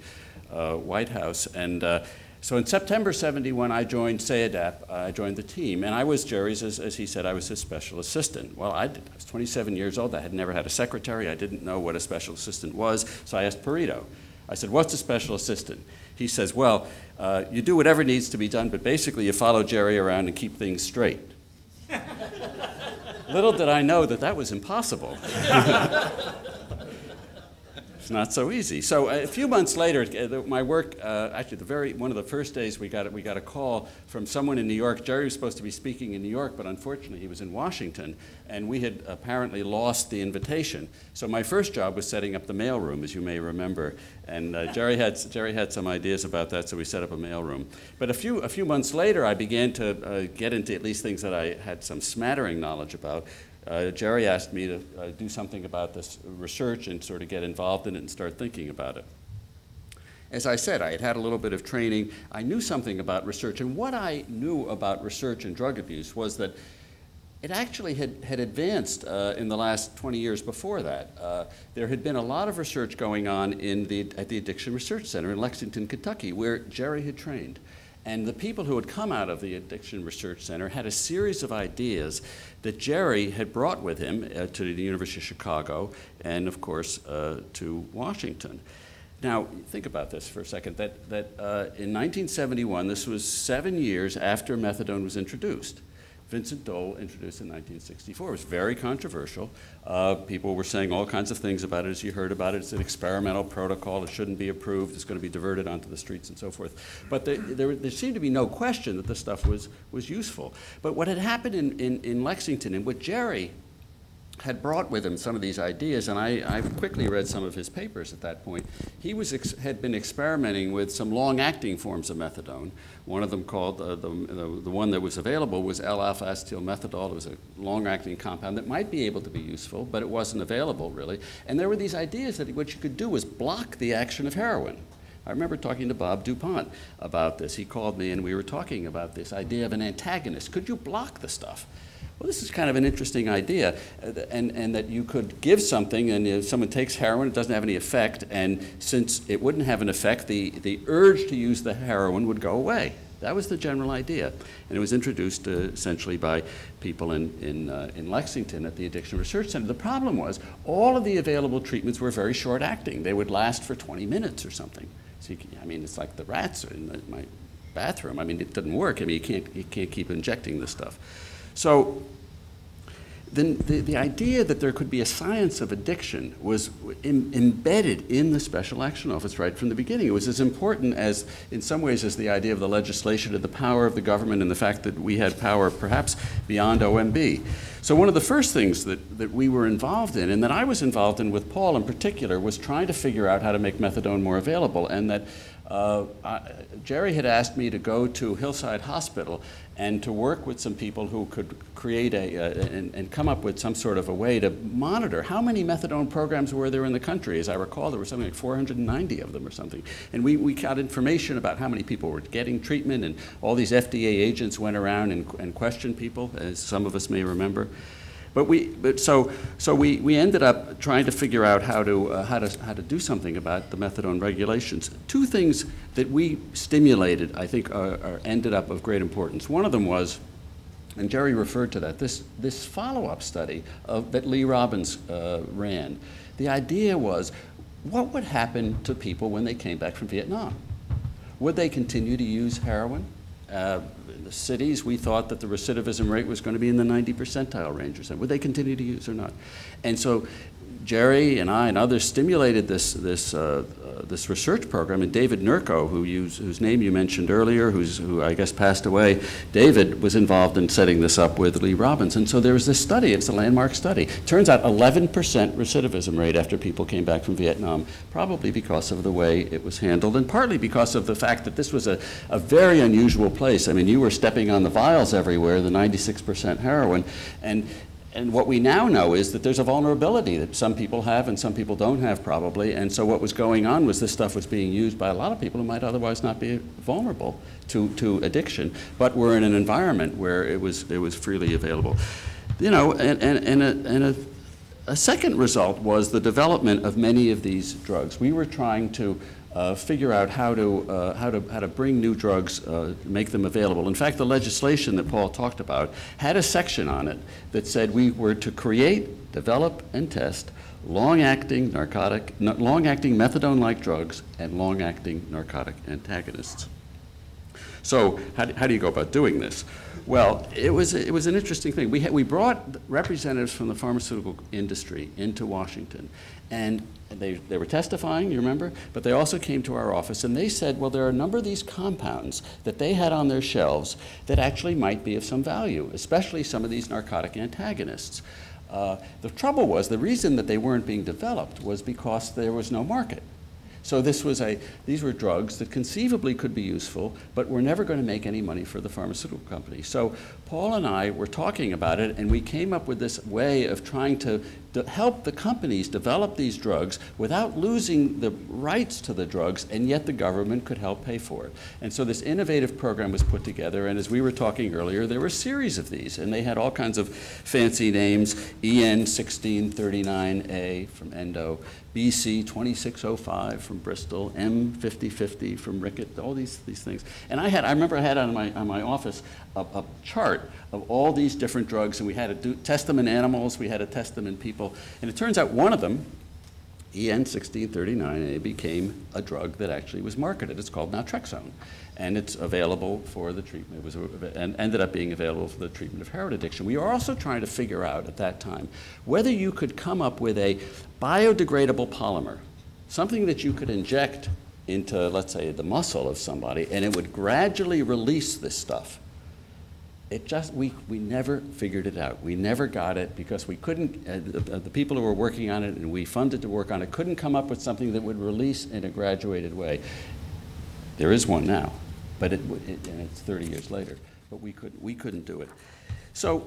uh, White House. And uh, so in September 71, I joined SAODAP. I joined the team. And I was Jerry's, as, as he said, I was his special assistant. Well, I, did, I was 27 years old. I had never had a secretary. I didn't know what a special assistant was. So I asked Perito. I said, What's a special assistant? He says, Well, uh, you do whatever needs to be done, but basically you follow Jerry around and keep things straight. *laughs* Little did I know that that was impossible. *laughs* not so easy. So a few months later, uh, my work, uh, actually the very, one of the first days we got, we got a call from someone in New York. Jerry was supposed to be speaking in New York, but unfortunately he was in Washington, and we had apparently lost the invitation. So my first job was setting up the mailroom, as you may remember. And uh, Jerry, had, Jerry had some ideas about that, so we set up a mailroom. But a few, a few months later, I began to uh, get into at least things that I had some smattering knowledge about. Uh, Jerry asked me to uh, do something about this research and sort of get involved in it and start thinking about it. As I said, I had had a little bit of training. I knew something about research, and what I knew about research and drug abuse was that it actually had, had advanced uh, in the last 20 years before that. Uh, there had been a lot of research going on in the, at the Addiction Research Center in Lexington, Kentucky, where Jerry had trained. And the people who had come out of the Addiction Research Center had a series of ideas that Jerry had brought with him uh, to the University of Chicago and, of course, uh, to Washington. Now, think about this for a second, that, that uh, in 1971, this was seven years after methadone was introduced. Vincent Dole introduced in 1964. It was very controversial. Uh, people were saying all kinds of things about it, as you heard about it. It's an experimental protocol. It shouldn't be approved. It's going to be diverted onto the streets and so forth. But there, there, there seemed to be no question that this stuff was, was useful. But what had happened in, in, in Lexington, and what Jerry had brought with him some of these ideas, and I, I quickly read some of his papers at that point. He was had been experimenting with some long-acting forms of methadone. One of them called, uh, the, the, the, one that was available was L-alpha-acetyl-methadol. It was a long-acting compound that might be able to be useful, but it wasn't available really. And there were these ideas that what you could do was block the action of heroin. I remember talking to Bob DuPont about this. He called me and we were talking about this idea of an antagonist. Could you block the stuff? Well, this is kind of an interesting idea, uh, and, and that you could give something, and if someone takes heroin, it doesn't have any effect, and since it wouldn't have an effect, the, the urge to use the heroin would go away. That was the general idea. And it was introduced uh, essentially by people in, in, uh, in Lexington at the Addiction Research Center. The problem was all of the available treatments were very short acting. They would last for 20 minutes or something. So you, I mean, it's like the rats in the, my bathroom. I mean, it doesn't work. I mean, you can't, you can't keep injecting this stuff. So then the, the idea that there could be a science of addiction was embedded in the Special Action Office right from the beginning. It was as important as, in some ways, as the idea of the legislation and the power of the government and the fact that we had power perhaps beyond OMB. So one of the first things that, that we were involved in, and that I was involved in with Paul in particular, was trying to figure out how to make methadone more available. And that uh, I, Jerry had asked me to go to Hillside Hospital and to work with some people who could create a, and, and, come up with some sort of a way to monitor how many methadone programs were there in the country. As I recall, there were something like 490 of them or something. And we, we got information about how many people were getting treatment, and all these FDA agents went around and, and questioned people, as some of us may remember. But we, but so, so we, we ended up trying to figure out how to, uh, how, to, how to do something about the methadone regulations. Two things that we stimulated, I think, are, are ended up of great importance. One of them was, and Jerry referred to that, this, this follow-up study of, that Lee Robins uh, ran. The idea was, what would happen to people when they came back from Vietnam? Would they continue to use heroin? Uh, the cities, we thought that the recidivism rate was going to be in the 90 percentile range or something. Would they continue to use or not? And so Jerry and I and others stimulated this, this, uh, uh, this research program, and David Nurco, who you, whose name you mentioned earlier, who's, who I guess passed away, David was involved in setting this up with Lee Robins. And so there was this study, it's a landmark study. Turns out 11% recidivism rate after people came back from Vietnam, probably because of the way it was handled, and partly because of the fact that this was a, a very unusual place. I mean, you were stepping on the vials everywhere, the 96% heroin, and and what we now know is that there's a vulnerability that some people have and some people don't have probably. And so what was going on was this stuff was being used by a lot of people who might otherwise not be vulnerable to, to addiction, but were in an environment where it was, it was freely available. You know, and, and, and, a, and a, a second result was the development of many of these drugs. We were trying to uh, figure out how to, uh, how, to, how to bring new drugs, uh, make them available. In fact, the legislation that Paul talked about had a section on it that said we were to create, develop, and test long-acting narcotic, long-acting methadone-like drugs and long-acting narcotic antagonists. So how do, how do you go about doing this? Well, it was, it was an interesting thing. We, we brought representatives from the pharmaceutical industry into Washington, and they, they were testifying, you remember? But they also came to our office and they said, well, there are a number of these compounds that they had on their shelves that actually might be of some value, especially some of these narcotic antagonists. Uh, the trouble was, the reason that they weren't being developed was because there was no market. So this was a, these were drugs that conceivably could be useful, but were never going to make any money for the pharmaceutical company. So Paul and I were talking about it, and we came up with this way of trying to to help the companies develop these drugs without losing the rights to the drugs, and yet the government could help pay for it. And so this innovative program was put together, and as we were talking earlier, there were a series of these, and they had all kinds of fancy names, EN 1639A from Endo, BC 2605 from Bristol, M5050 from Reckitt, all these, these things. And I had, I remember I had on my, on my office a, a chart of all these different drugs, and we had to do, test them in animals, we had to test them in people. And it turns out one of them, EN 1639A, became a drug that actually was marketed. It's called naltrexone. And it's available for the treatment, it was, and ended up being available for the treatment of heroin addiction. We were also trying to figure out at that time whether you could come up with a biodegradable polymer, something that you could inject into, let's say, the muscle of somebody, and it would gradually release this stuff it just we, we never figured it out we never got it because we couldn't uh, the, the, people who were working on it and we funded to work on it couldn't come up with something that would release in a graduated way there is one now but it, it, and it's 30 years later but we couldn't we couldn't do it so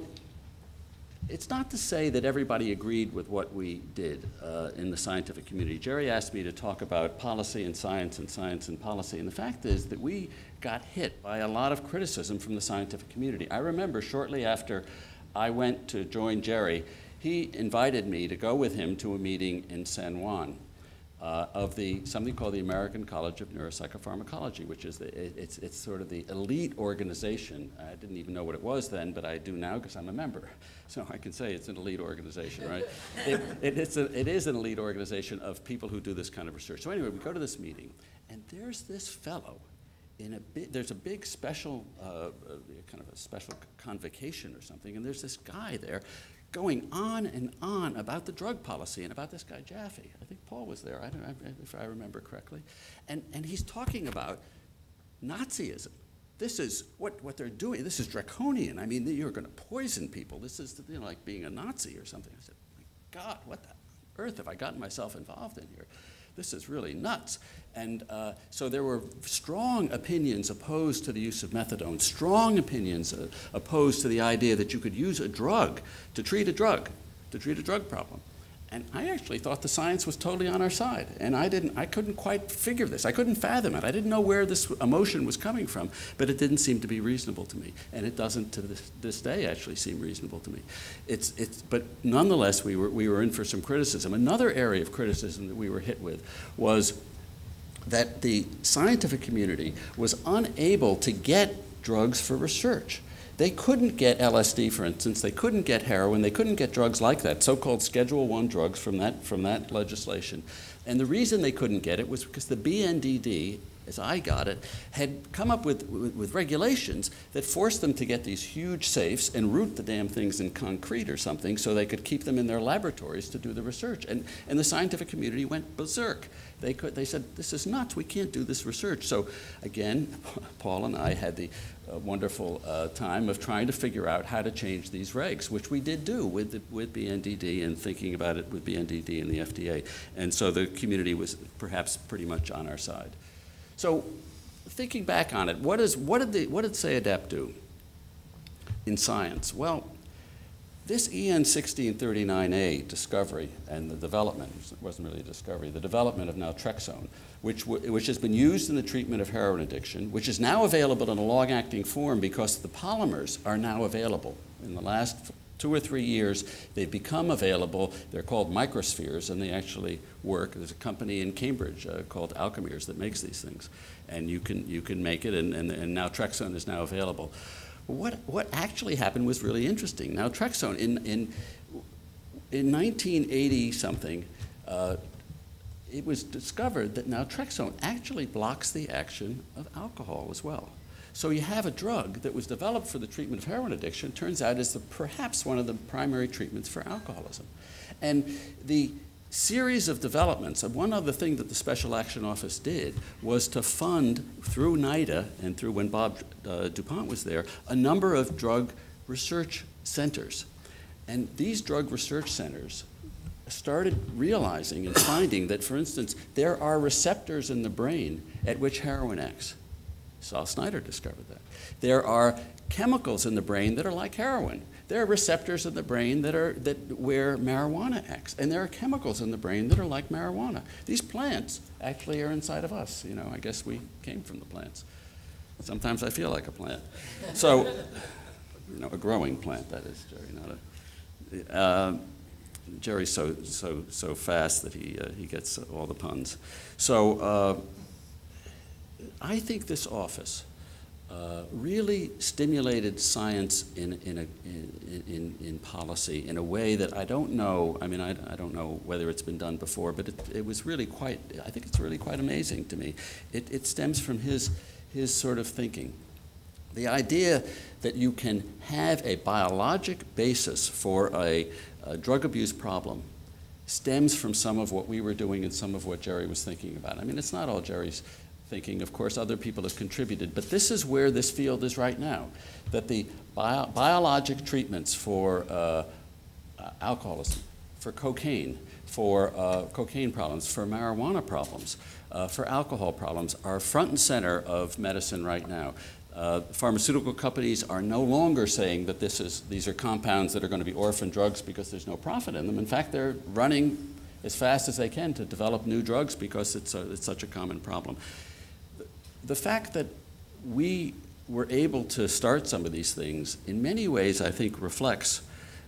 it's not to say that everybody agreed with what we did uh, in the scientific community. Jerry asked me to talk about policy and science and science and policy. And the fact is that we got hit by a lot of criticism from the scientific community. I remember shortly after I went to join Jerry, he invited me to go with him to a meeting in San Juan uh, of the something called the American College of Neuropsychopharmacology, which is the, it, it's, it's sort of the elite organization. I didn't even know what it was then, but I do now because I'm a member. *laughs* So I can say it's an elite organization, right? *laughs* it, it, it's a, it is an elite organization of people who do this kind of research. So anyway, we go to this meeting, and there's this fellow in a there's a big special, uh, uh, kind of a special convocation or something, and there's this guy there going on and on about the drug policy and about this guy Jaffe. I think Paul was there, I don't know if I remember correctly. And, and he's talking about Nazism. This is what, what they're doing. This is draconian. I mean, you're going to poison people. This is you know, like being a Nazi or something. I said, my God, what the earth have I gotten myself involved in here? This is really nuts. And uh, so there were strong opinions opposed to the use of methadone, strong opinions uh, opposed to the idea that you could use a drug to treat a drug, to treat a drug problem. And I actually thought the science was totally on our side. And I didn't, I couldn't quite figure this. I couldn't fathom it. I didn't know where this emotion was coming from, but it didn't seem to be reasonable to me. And it doesn't to this, this day actually seem reasonable to me. It's, it's, but nonetheless, we were, we were in for some criticism. Another area of criticism that we were hit with was that the scientific community was unable to get drugs for research. They couldn't get LSD, for instance. They couldn't get heroin. They couldn't get drugs like that, so-called Schedule One drugs from that from that legislation. And the reason they couldn't get it was because the BNDD, as I got it, had come up with, with, with regulations that forced them to get these huge safes and root the damn things in concrete or something so they could keep them in their laboratories to do the research. And, and the scientific community went berserk. They, could, they said, this is nuts, we can't do this research. So again, *laughs* Paul and I had the uh, wonderful uh, time of trying to figure out how to change these regs, which we did do with, the, with BNDD and thinking about it with BNDD and the FDA. And so the community was perhaps pretty much on our side. So thinking back on it, what, is, what, did, the, what did SAODAP do in science? Well, this EN 1639A discovery and the development, it wasn't really a discovery, the development of naltrexone, which, which has been used in the treatment of heroin addiction, which is now available in a long-acting form because the polymers are now available. In the last two or three years, they've become available. They're called microspheres, and they actually work. There's a company in Cambridge uh, called Alkermes that makes these things, and you can, you can make it, and, and, and naltrexone is now available. What, what actually happened was really interesting. Naltrexone, in, in, in 1980 something, uh, it was discovered that naltrexone actually blocks the action of alcohol as well. So you have a drug that was developed for the treatment of heroin addiction, turns out is the, perhaps one of the primary treatments for alcoholism. And the series of developments. And one other thing that the Special Action Office did was to fund, through NIDA and through when Bob uh, DuPont was there, a number of drug research centers. And these drug research centers started realizing and finding that, for instance, there are receptors in the brain at which heroin acts. Sol Snyder discovered that. There are chemicals in the brain that are like heroin. There are receptors in the brain that are that where marijuana acts, and there are chemicals in the brain that are like marijuana. These plants actually are inside of us. You know, I guess we came from the plants. Sometimes I feel like a plant. So, you know, a growing plant, that is, Jerry, not a. Uh, Jerry's so so so fast that he uh, he gets all the puns. So uh, I think this office uh, really stimulated science in in, a, in, in policy in a way that I don't know. I mean, I, I don't know whether it's been done before, but it, it was really quite. I think it's really quite amazing to me. It it stems from his his sort of thinking. The idea that you can have a biologic basis for a, a, drug abuse problem stems from some of what we were doing and some of what Jerry was thinking about. I mean, it's not all Jerry's thinking. Of course, other people have contributed, but this is where this field is right now. That the bio biologic treatments for uh, alcoholism, for cocaine, for uh, cocaine problems, for marijuana problems, uh, for alcohol problems are front and center of medicine right now. Uh, pharmaceutical companies are no longer saying that this is, these are compounds that are going to be orphan drugs because there's no profit in them. In fact, they're running as fast as they can to develop new drugs because it's, a, it's such a common problem. The fact that we were able to start some of these things in many ways, I think, reflects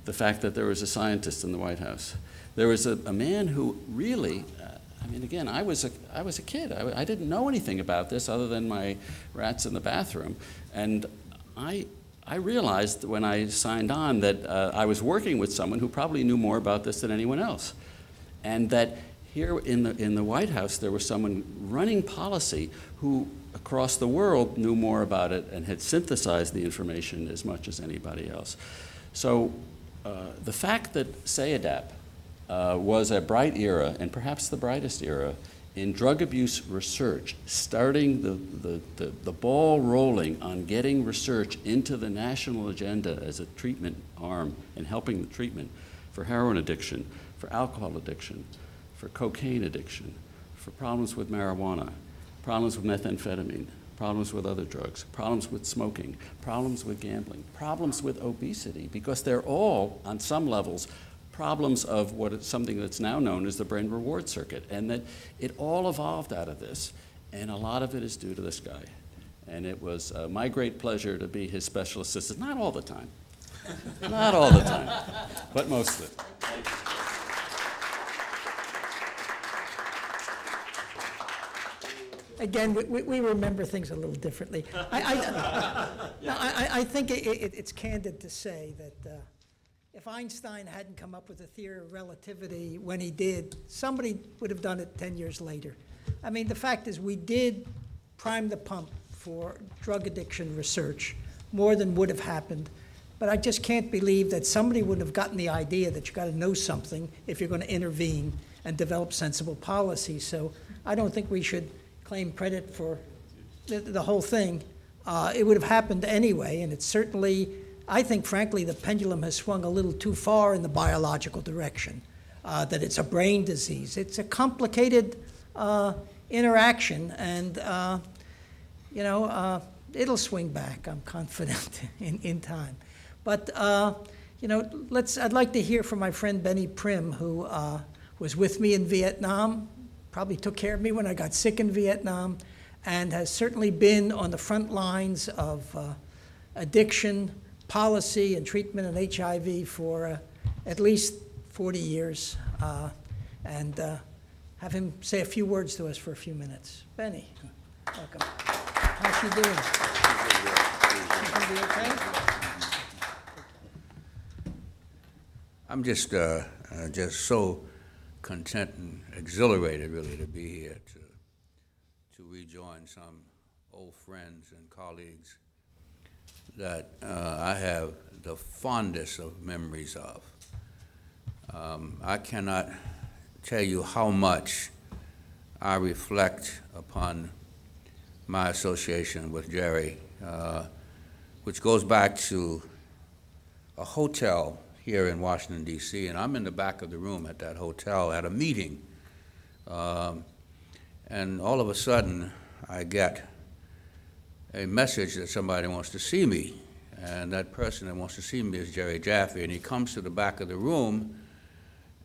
the fact that there was a scientist in the White House. There was a, a man who really I mean, again, I was a, I was a kid. I, I didn't know anything about this other than my rats in the bathroom. And I, I realized when I signed on that uh, I was working with someone who probably knew more about this than anyone else. And that here in the, in the White House, there was someone running policy who across the world knew more about it and had synthesized the information as much as anybody else. So uh, the fact that SAODAP uh, was a bright era, and perhaps the brightest era, in drug abuse research, starting the, the, the, the, ball rolling on getting research into the national agenda as a treatment arm and helping the treatment for heroin addiction, for alcohol addiction, for cocaine addiction, for problems with marijuana, problems with methamphetamine, problems with other drugs, problems with smoking, problems with gambling, problems with obesity, because they're all, on some levels, problems of what is something that's now known as the brain reward circuit, and that it all evolved out of this, and a lot of it is due to this guy. And it was uh, my great pleasure to be his special assistant, not all the time, *laughs* not all the time, but most of it. Again, we, we remember things a little differently. I, I, *laughs* no, I, I think it, it, it's candid to say that uh, if Einstein hadn't come up with the theory of relativity when he did, somebody would have done it 10 years later. I mean, the fact is, we did prime the pump for drug addiction research more than would have happened. But I just can't believe that somebody would have gotten the idea that you got to know something if you're going to intervene and develop sensible policy. So I don't think we should claim credit for the, the whole thing. Uh, it would have happened anyway, and it's certainly I think, frankly, the pendulum has swung a little too far in the biological direction, uh, that it's a brain disease. It's a complicated uh, interaction, and, uh, you know, uh, it'll swing back, I'm confident, *laughs* in, in time. But, uh, you know, let's, I'd like to hear from my friend Beny Primm, who uh, was with me in Vietnam, probably took care of me when I got sick in Vietnam, and has certainly been on the front lines of addiction, policy and treatment and HIV for uh, at least 40 years uh, and uh, have him say a few words to us for a few minutes. Beny, welcome. How's she doing? She be okay? I'm just, uh, uh, just so content and exhilarated, really, to be here to, to rejoin some old friends and colleagues that uh, I have the fondest of memories of. Um, I cannot tell you how much I reflect upon my association with Jerry, uh, which goes back to a hotel here in Washington, D.C., and I'm in the back of the room at that hotel at a meeting. Um, and all of a sudden, I get a message that somebody wants to see me. and that person that wants to see me is Jerry Jaffe, and he comes to the back of the room,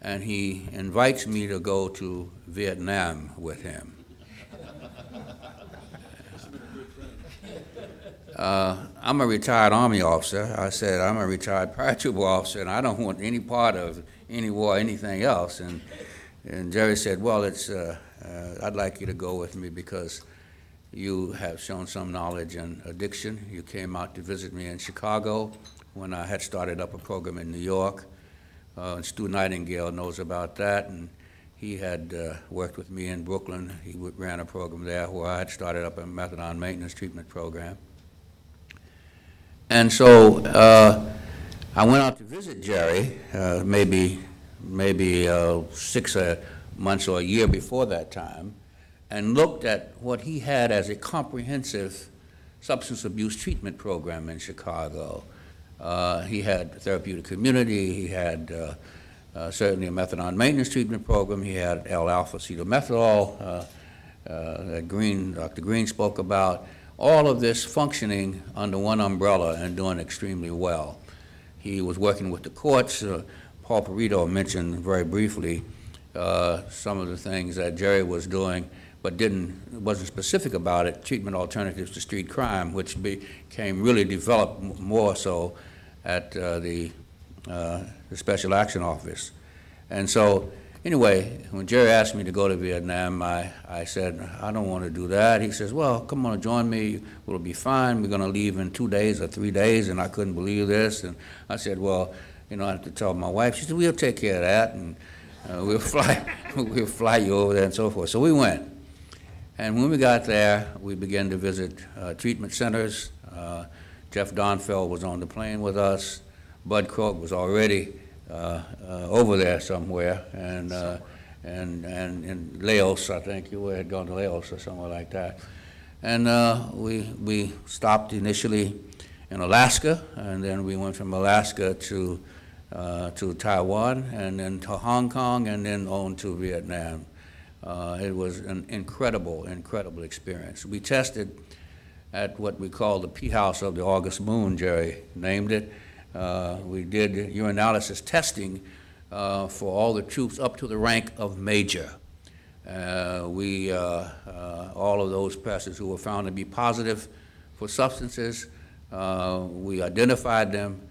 and he invites me to go to Vietnam with him. Uh, I'm a retired Army officer. I said, I'm a retired *laughs* paratrooper officer, and I don't want any part of any war, anything else. And, and Jerry said, well, it's, uh, uh, I'd like you to go with me because you have shown some knowledge in addiction. You came out to visit me in Chicago when I had started up a program in New York. Uh, and Stu Nightingale knows about that, and he had uh, worked with me in Brooklyn. He ran a program there where I had started up a methadone maintenance treatment program. And so uh, I went out to visit Jerry, uh, maybe maybe uh, six uh, months or a year before that time, and looked at what he had as a comprehensive substance abuse treatment program in Chicago. Uh, he had therapeutic community. He had uh, certainly a methadone maintenance treatment program. He had L-alpha acetylmethadol uh, that Green, Dr. Green spoke about. All of this functioning under one umbrella and doing extremely well. He was working with the courts. Uh, Paul Perito mentioned very briefly uh, some of the things that Jerry was doing, but didn't wasn't specific about it. Treatment alternatives to street crime, which became really developed more so at uh, the, uh, the Special Action Office. And so, anyway, when Jerry asked me to go to Vietnam, I, I said, I don't want to do that. He says, well, come on, join me. We'll be fine. We're going to leave in two days or three days. And I couldn't believe this. And I said, well, you know, I have to tell my wife. She said, we'll take care of that. And uh, *laughs* we'll fly, we'll fly you over there and so forth. So we went. And when we got there, we began to visit uh, treatment centers. Uh, Jeff Donfeld was on the plane with us. Bud Krogh was already over there somewhere, and, uh, and, and in Laos, I think you had gone to Laos or somewhere like that. And uh, we, we stopped initially in Alaska, and then we went from Alaska to, uh, to Taiwan, and then to Hong Kong, and then on to Vietnam. Uh, it was an incredible, incredible experience. We tested at what we call the Pee House of the August Moon, Jerry named it. Uh, we did urinalysis testing uh, for all the troops up to the rank of major. Uh, we, uh, uh, all of those persons who were found to be positive for substances, we identified them,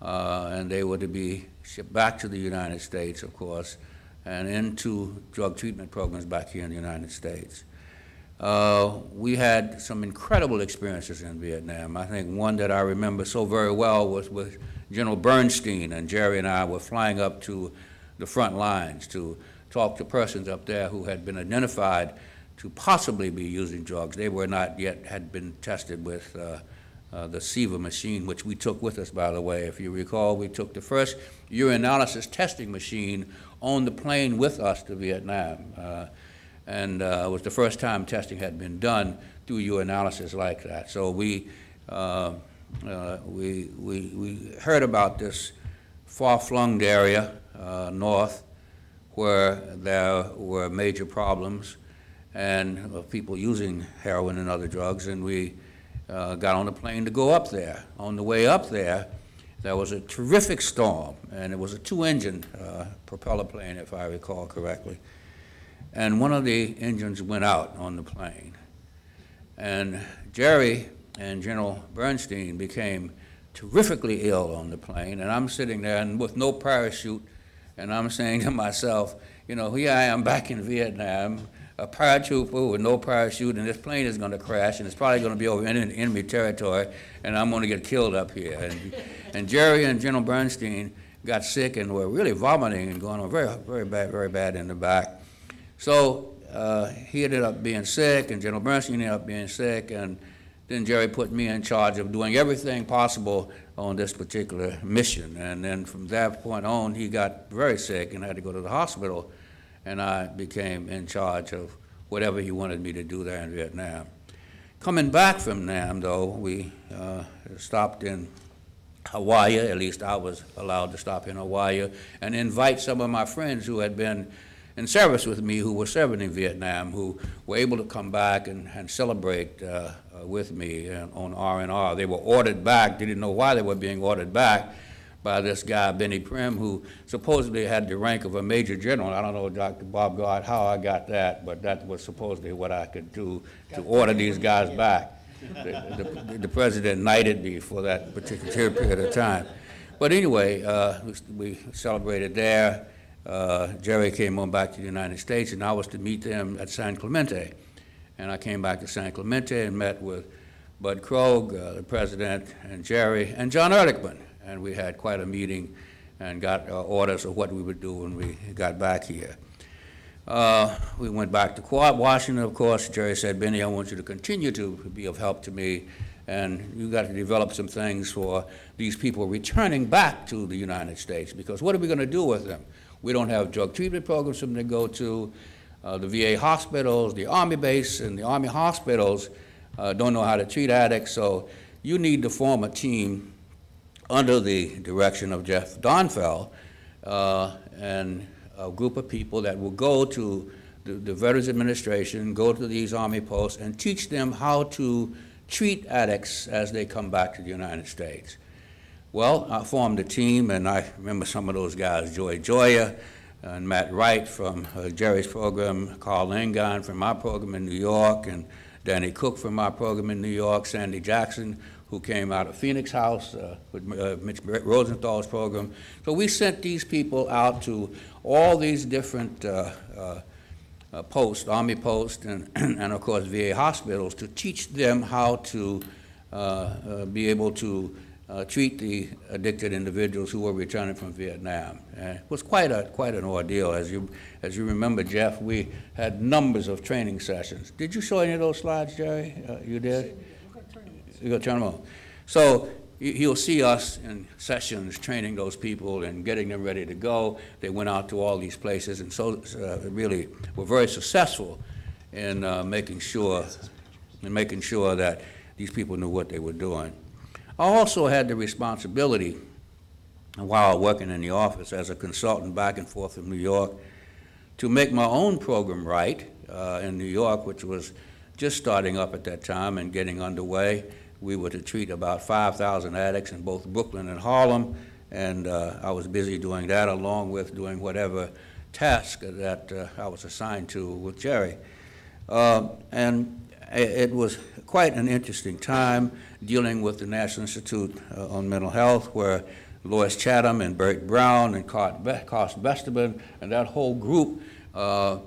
and they were to be shipped back to the United States, of course, and into drug treatment programs back here in the United States. Uh, we had some incredible experiences in Vietnam. I think one that I remember so very well was with General Bernstein, and Jerry and I were flying up to the front lines to talk to persons up there who had been identified to possibly be using drugs. They were not yet, had been tested with uh, uh, the Syva machine, which we took with us, by the way. If you recall, we took the first urinalysis testing machine on the plane with us to Vietnam. And uh, it was the first time testing had been done through urinalysis like that. So we, uh, uh, we, we, we heard about this far-flung area uh, north where there were major problems and of people using heroin and other drugs, and we uh, got on a plane to go up there. On the way up there, there was a terrific storm, and it was a two-engine uh, propeller plane, if I recall correctly and one of the engines went out on the plane. And Jerry and General Bernstein became terrifically ill on the plane, and I'm sitting there and with no parachute, and I'm saying to myself, you know, here I am back in Vietnam, a paratrooper with no parachute, and this plane is going to crash, and it's probably going to be over enemy, enemy territory, and I'm going to get killed up here. And, and Jerry and General Bernstein got sick and were really vomiting and going on very, very bad, very bad in the back. So uh, he ended up being sick, and General Bernstein ended up being sick, and then Jerry put me in charge of doing everything possible on this particular mission. And then from that point on, he got very sick and had to go to the hospital, and I became in charge of whatever he wanted me to do there in Vietnam. Coming back from Nam, though, we uh, stopped in Hawaii, at least I was allowed to stop in Hawaii, and invite some of my friends who had been in service with me who were serving in Vietnam, who were able to come back and, and celebrate uh, uh, with me uh, on R&R. They were ordered back, didn't know why they were being ordered back by this guy, Beny Primm, who supposedly had the rank of a major general. I don't know, Dr. Bob Gard, how I got that, but that was supposedly what I could do to order these guys back. The, the, the president knighted me for that particular period of time. But anyway, uh, we celebrated there. Uh, Jerry came on back to the United States, and I was to meet them at San Clemente. And I came back to San Clemente and met with Bud Krogh, uh, the president, and Jerry, and John Ehrlichman. And we had quite a meeting and got uh, orders of what we would do when we got back here. Uh, we went back to Washington, of course. Jerry said, Beny, I want you to continue to be of help to me, and you got to develop some things for these people returning back to the United States, because what are we going to do with them? We don't have drug treatment programs for them to go to. Uh, the VA hospitals, the Army base, and the Army hospitals uh, don't know how to treat addicts, so you need to form a team under the direction of Jeff Donfeld uh, and a group of people that will go to the, the, Veterans Administration, go to these Army posts, and teach them how to treat addicts as they come back to the United States. Well, I formed a team, and I remember some of those guys, Joy Joya and Matt Wright from uh, Jerry's program, Carl Langan from my program in New York, and Danny Cook from my program in New York, Sandy Jackson, who came out of Phoenix House uh, with uh, Mitch Rosenthal's program. So we sent these people out to all these different uh, uh, uh posts, Army posts, and, *clears throat* and of course VA hospitals to teach them how to uh, be able to treat the addicted individuals who were returning from Vietnam. it was quite a quite an ordeal, as you as you remember, Jeff. We had numbers of training sessions. Did you show any of those slides, Jerry? you did. You got to turn them on. So he'll see us in sessions training those people and getting them ready to go. They went out to all these places and so uh, really were very successful in uh, making sure in making sure that these people knew what they were doing. I also had the responsibility while working in the office as a consultant back and forth from New York to make my own program right uh, in New York, which was just starting up at that time and getting underway we were to treat about 5,000 addicts in both Brooklyn and Harlem, and uh, I was busy doing that along with doing whatever task that uh, I was assigned to with Jerry. Uh, and it was quite an interesting time dealing with the National Institute uh, on Mental Health, where Lois Chatham and Bert Brown and Karst Besteman and that whole group uh,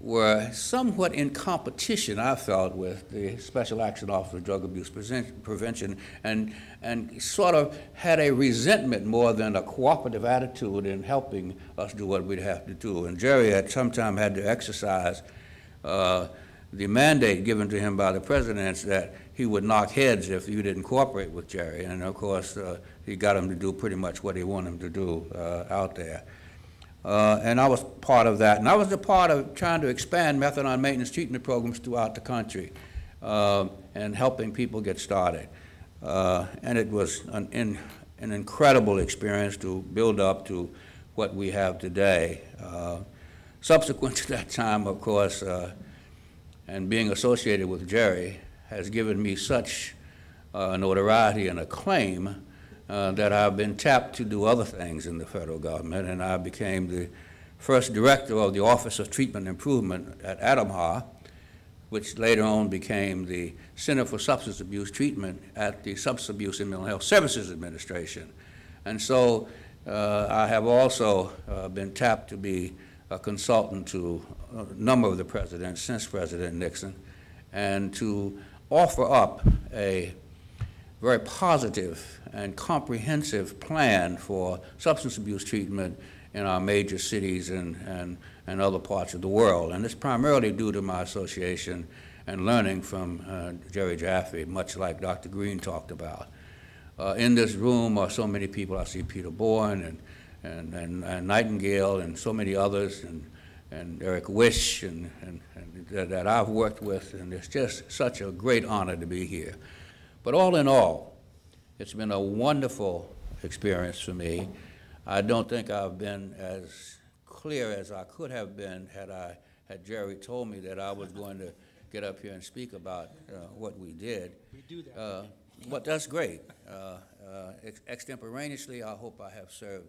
were somewhat in competition, I felt, with the Special Action Office of Drug Abuse Prevention and, and sort of had a resentment more than a cooperative attitude in helping us do what we'd have to do. And Jerry had sometime had to exercise uh, the mandate given to him by the presidents that he would knock heads if you didn't cooperate with Jerry. And of course, uh, he got him to do pretty much what he wanted him to do uh, out there. Uh, and I was part of that. And I was a part of trying to expand methadone maintenance treatment programs throughout the country uh, and helping people get started. Uh, and it was an, in, an incredible experience to build up to what we have today. Uh, subsequent *laughs* to that time, of course, and being associated with Jerry has given me such uh, notoriety and acclaim uh, that I've been tapped to do other things in the federal government, and I became the first director of the Office of Treatment Improvement at ADAMHA, which later on became the Center for Substance Abuse Treatment at the Substance Abuse and Mental Health Services Administration. And so uh, I have also uh, been tapped to be a consultant to a number of the presidents since President Nixon and to offer up a very positive and comprehensive plan for substance abuse treatment in our major cities and, and, and other parts of the world. And it's primarily due to my association and learning from uh, Jerry Jaffe, much like Dr. Green talked about. Uh, in this room are so many people. I see Peter Bourne and, and, and, and Nightingale and so many others, and, and Eric Wish and, and, and that, that I've worked with, and it's just such a great honor to be here. But all in all, it's been a wonderful experience for me. I don't think I've been as clear as I could have been had I, had Jerry told me that I was going to get up here and speak about uh, what we did. We do that. Uh, But that's great. Uh, uh, ex- Extemporaneously, I hope I have served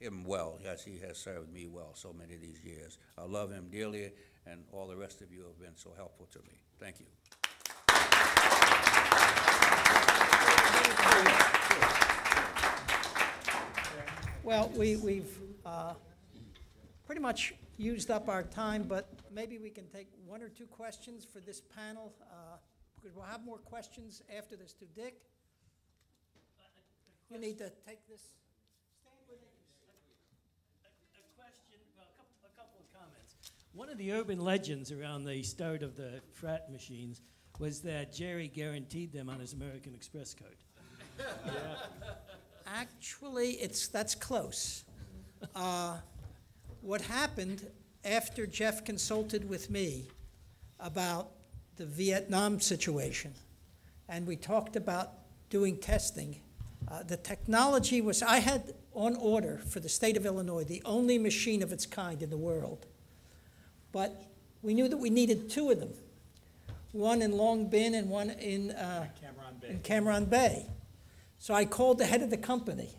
him well, as he has served me well so many of these years. I love him dearly, and all the rest of you have been so helpful to me. Thank you. Well, we, we've uh, pretty much used up our time, but maybe we can take one or two questions for this panel, uh, because we'll have more questions after this to Dick. You need to take this. A question, well, a couple, a couple of comments. One of the urban legends around the start of the FRAT machines was that Jerry guaranteed them on his American Express card. Actually, it's, that's close. Uh, What happened after Jeff consulted with me about the Vietnam situation, and we talked about doing testing, uh, the technology was, I had on order for the state of Illinois, the only machine of its kind in the world. But we knew that we needed two of them, one in Long Binh and one in, uh, Cam Ranh Bay. in Cam Ranh Bay. So I called the head of the company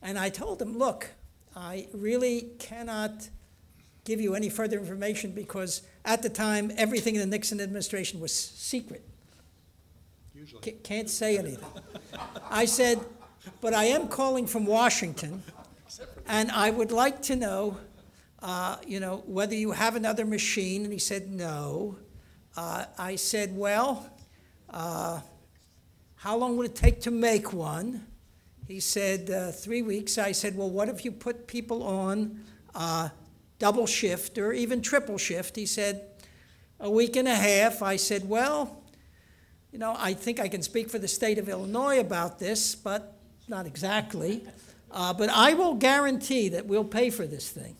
and I told him, look, I really cannot give you any further information because at the time, everything in the Nixon administration was secret. Usually. Ca- Can't say anything. I said, but I am calling from Washington and I would like to know, uh, you know, whether you have another machine. And he said, no. Uh, I said, well, uh, how long would it take to make one? He said, uh, three weeks. I said, well, what if you put people on uh, double shift or even triple shift? He said, a week and a half. I said, well, you know, I think I can speak for the state of Illinois about this, but not exactly. Uh, but I will guarantee that we'll pay for this thing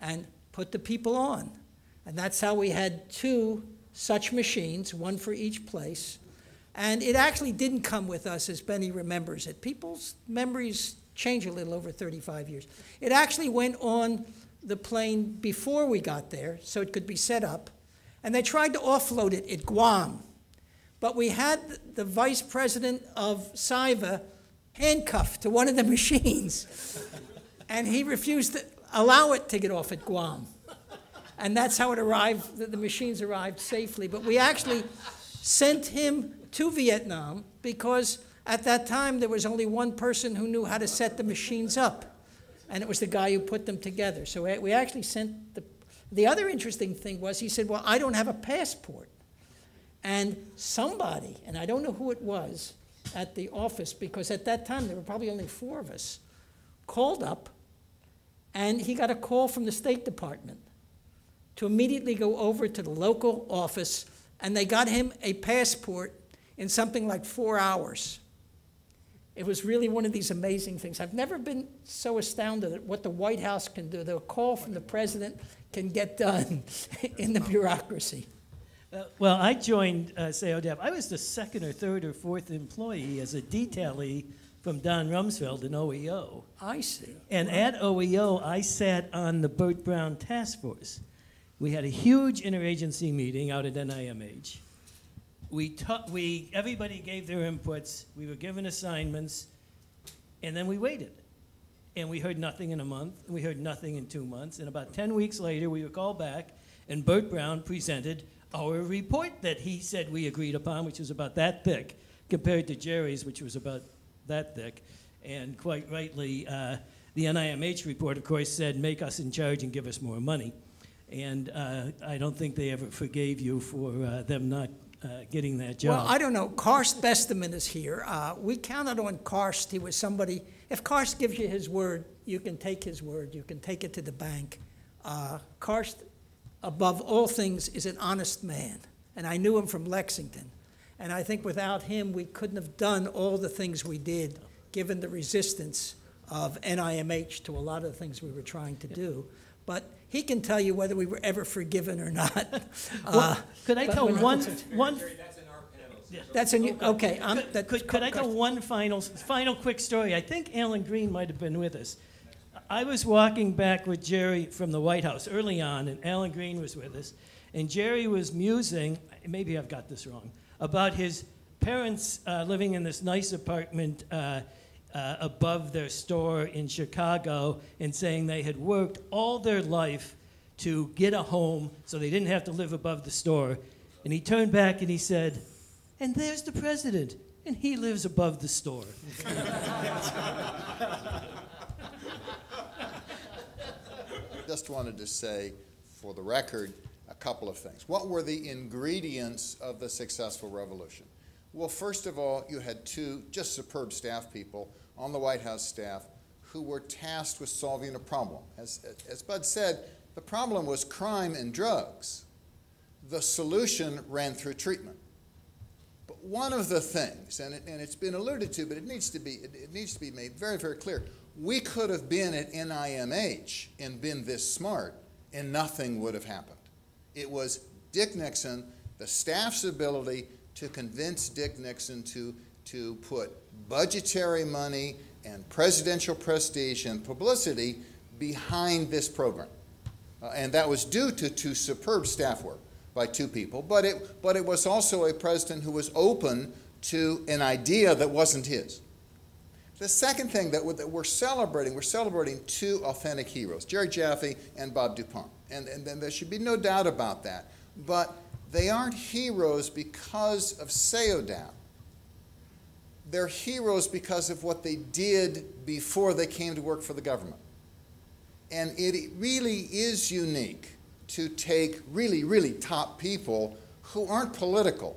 and put the people on. And that's how we had two such machines, one for each place. And it actually didn't come with us as Beny remembers it. People's memories change a little over 35 years. It actually went on the plane before we got there, so it could be set up. And they tried to offload it at Guam. But we had the vice president of Syva handcuffed to one of the *laughs* machines, and he refused to allow it to get off at Guam. And that's how it arrived, the, the machines arrived safely. But we actually sent him to Vietnam because at that time there was only one person who knew how to set the machines up, and it was the guy who put them together. So we- we actually sent the. The other interesting thing was he said, Well, I don't have a passport. And somebody, and I don't know who it was at the office, because at that time there were probably only four of us, called up and he got a call from the State Department to immediately go over to the local office and they got him a passport in something like four hours. It was really one of these amazing things. I've never been so astounded at what the White House can do. The call from the president can get done *laughs* in the bureaucracy. Uh, Well, I joined uh. I was the second or third or fourth employee as a detailee from Don Rumsfeld in OEO. I see. And at OEO, I sat on the Bert Brown Task Force. We had a huge interagency meeting out at NIMH. We, we, everybody gave their inputs, we were given assignments, and then we waited. And we heard nothing in a month, and we heard nothing in two months, and about 10 weeks later, we were called back, and Bert Brown presented our report that he said we agreed upon, which was about that thick, compared to Jerry's, which was about that thick. And quite rightly, uh, the NIMH report, of course, said, make us in charge and give us more money. And uh, I don't think they ever forgave you for uh, them not uh, getting that job. Well, I don't know. Karst Besteman is here. Uh, we counted on Karst. He was somebody, if Karst gives you his word, you can take his word. You can take it to the bank. Uh, Karst, above all things, is an honest man. And I knew him from Lexington. And I think without him, we couldn't have done all the things we did, given the resistance of NIMH to a lot of the things we were trying to do. But he can tell you whether we were ever forgiven or not. *laughs* Well, Uh, could I tell we're- one, one? That's in, you- okay, I'm, Could, that, could, could I tell one final, final quick story? I think Alan Green might have been with us. I was walking back with Jerry from the White House early on, and Alan Green was with us, and Jerry was musing, maybe I've got this wrong, about his parents uh, living in this nice apartment uh, uh, above their store in Chicago and saying they had worked all their life to get a home so they didn't have to live above the store. And he turned back and he said, And there's the president, and he lives above the store. I *laughs* just wanted to say, for the record, a couple of things. What were the ingredients of the successful revolution? Well, first of all, you had two just superb staff people on the White House staff who were tasked with solving a problem. As, as Bud said, the problem was crime and drugs. The solution ran through treatment. But one of the things, and, it, and it's been alluded to, but it needs to be, it, it needs to be made very, very clear. We could have been at NIMH and been this smart, and nothing would have happened. It was Dick Nixon, the staff's ability to convince Dick Nixon to, to put budgetary money and presidential prestige and publicity behind this program. Uh, and that was due to, to superb staff work by two people, but it, but it was also a president who was open to an idea that wasn't his. The second thing that, that we're celebrating, we're celebrating two authentic heroes, Jerry Jaffe and Bob DuPont. And, and, and there should be no doubt about that. But they aren't heroes because of SAODAP. They're heroes because of what they did before they came to work for the government. And it really is unique to take really, really top people who aren't political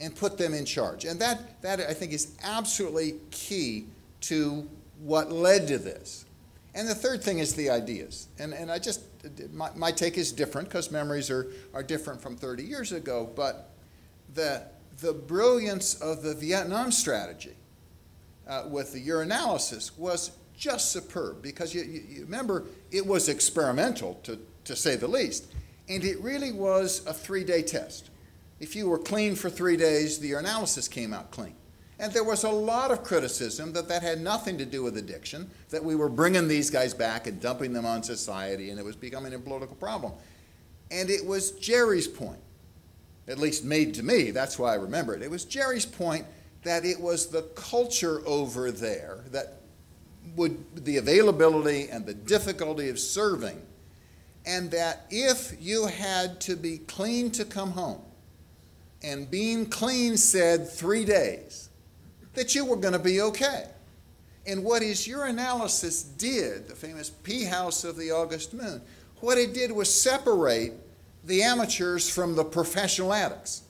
and put them in charge. And that, that I think, is absolutely key to what led to this. And the third thing is the ideas. And, and I just, my, my take is different because memories are, are different from 30 years ago, but the, the brilliance of the Vietnam strategy uh, with the urinalysis was just superb because you, you, you remember it was experimental to, to say the least. And it really was a three day test. If you were clean for three days, the urinalysis came out clean. And there was a lot of criticism that that had nothing to do with addiction, that we were bringing these guys back and dumping them on society, and it was becoming a political problem. And it was Jerry's point, at least made to me, that's why I remember it. It was Jerry's point that it was the culture over there that would, the availability and the difficulty of serving, and that if you had to be clean to come home, and being clean said three days, that you were going to be okay. And what his urinalysis did, the famous Pee House of the August moon, what it did was separate the amateurs from the professional addicts.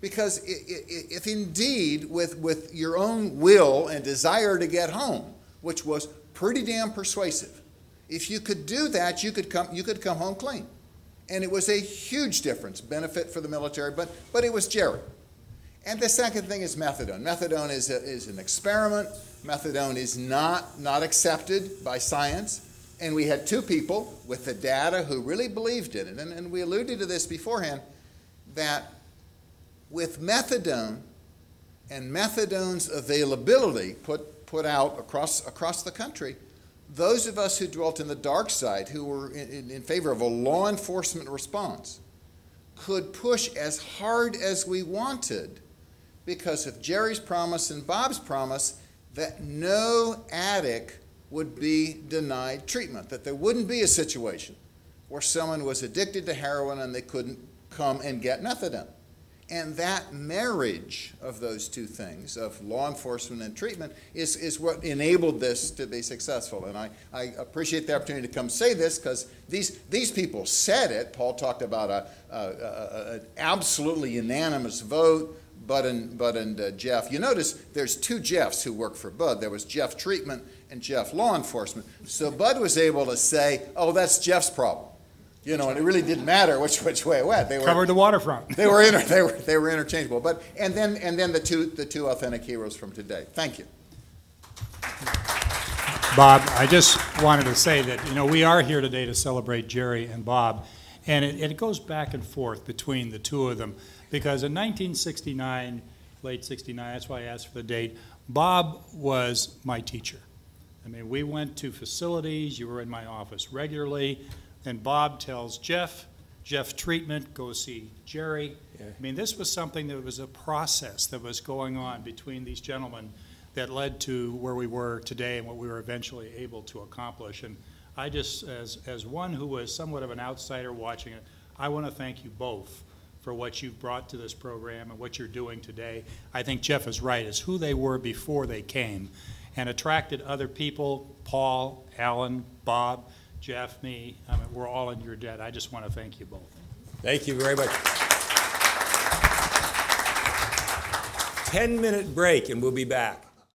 Because if indeed, with, with your own will and desire to get home, which was pretty damn persuasive, if you could do that, you could come, you could come home clean. And it was a huge difference, benefit for the military, but, but it was Jerry. And the second thing is methadone. Methadone is, a, is an experiment. Methadone is not, not accepted by science. And we had two people with the data who really believed in it. And, and we alluded to this beforehand that with methadone and methadone's availability put, put out across, across the country, those of us who dwelt in the dark side, who were in, in favor of a law enforcement response, could push as hard as we wanted because of Jerry's promise and Bob's promise that no addict would be denied treatment, that there wouldn't be a situation where someone was addicted to heroin and they couldn't come and get methadone. And that marriage of those two things, of law enforcement and treatment, is, is what enabled this to be successful. And I, I appreciate the opportunity to come say this because these, these people said it. Paul talked about an a, a, absolutely unanimous vote Bud and, Bud and uh, Jeff. You notice there's two Jeffs who work for Bud. There was Jeff Treatment and Jeff Law Enforcement. So Bud was able to say, oh, that's Jeff's problem. You know, and it really didn't matter which, which way it went. They were, Covered the waterfront. *laughs* they, were inter, they, were, they were interchangeable. But, and, then, and then the two, the two authentic heroes from today. Thank you. Bob, I just wanted to say that, you know, we are here today to celebrate Jerry and Bob, and it, it goes back and forth between the two of them. Because in 1969, late 69, that's why I asked for the date, Bob was my teacher. I mean, we went to facilities, you were in my office regularly, and Bob tells Jeff, Jeff treatment, go see Jerry. Yeah. I mean, this was something that was a process that was going on between these gentlemen that led to where we were today and what we were eventually able to accomplish. And I just, as, as one who was somewhat of an outsider watching it, I want to thank you both for what you've brought to this program and what you're doing today. I think Jeff is right, it's who they were before they came and attracted other people, Paul, Alan, Bob, Jeff, me. I mean, we're all in your debt. I just want to thank you both. Thank you very much. 10-minute break, and we'll be back.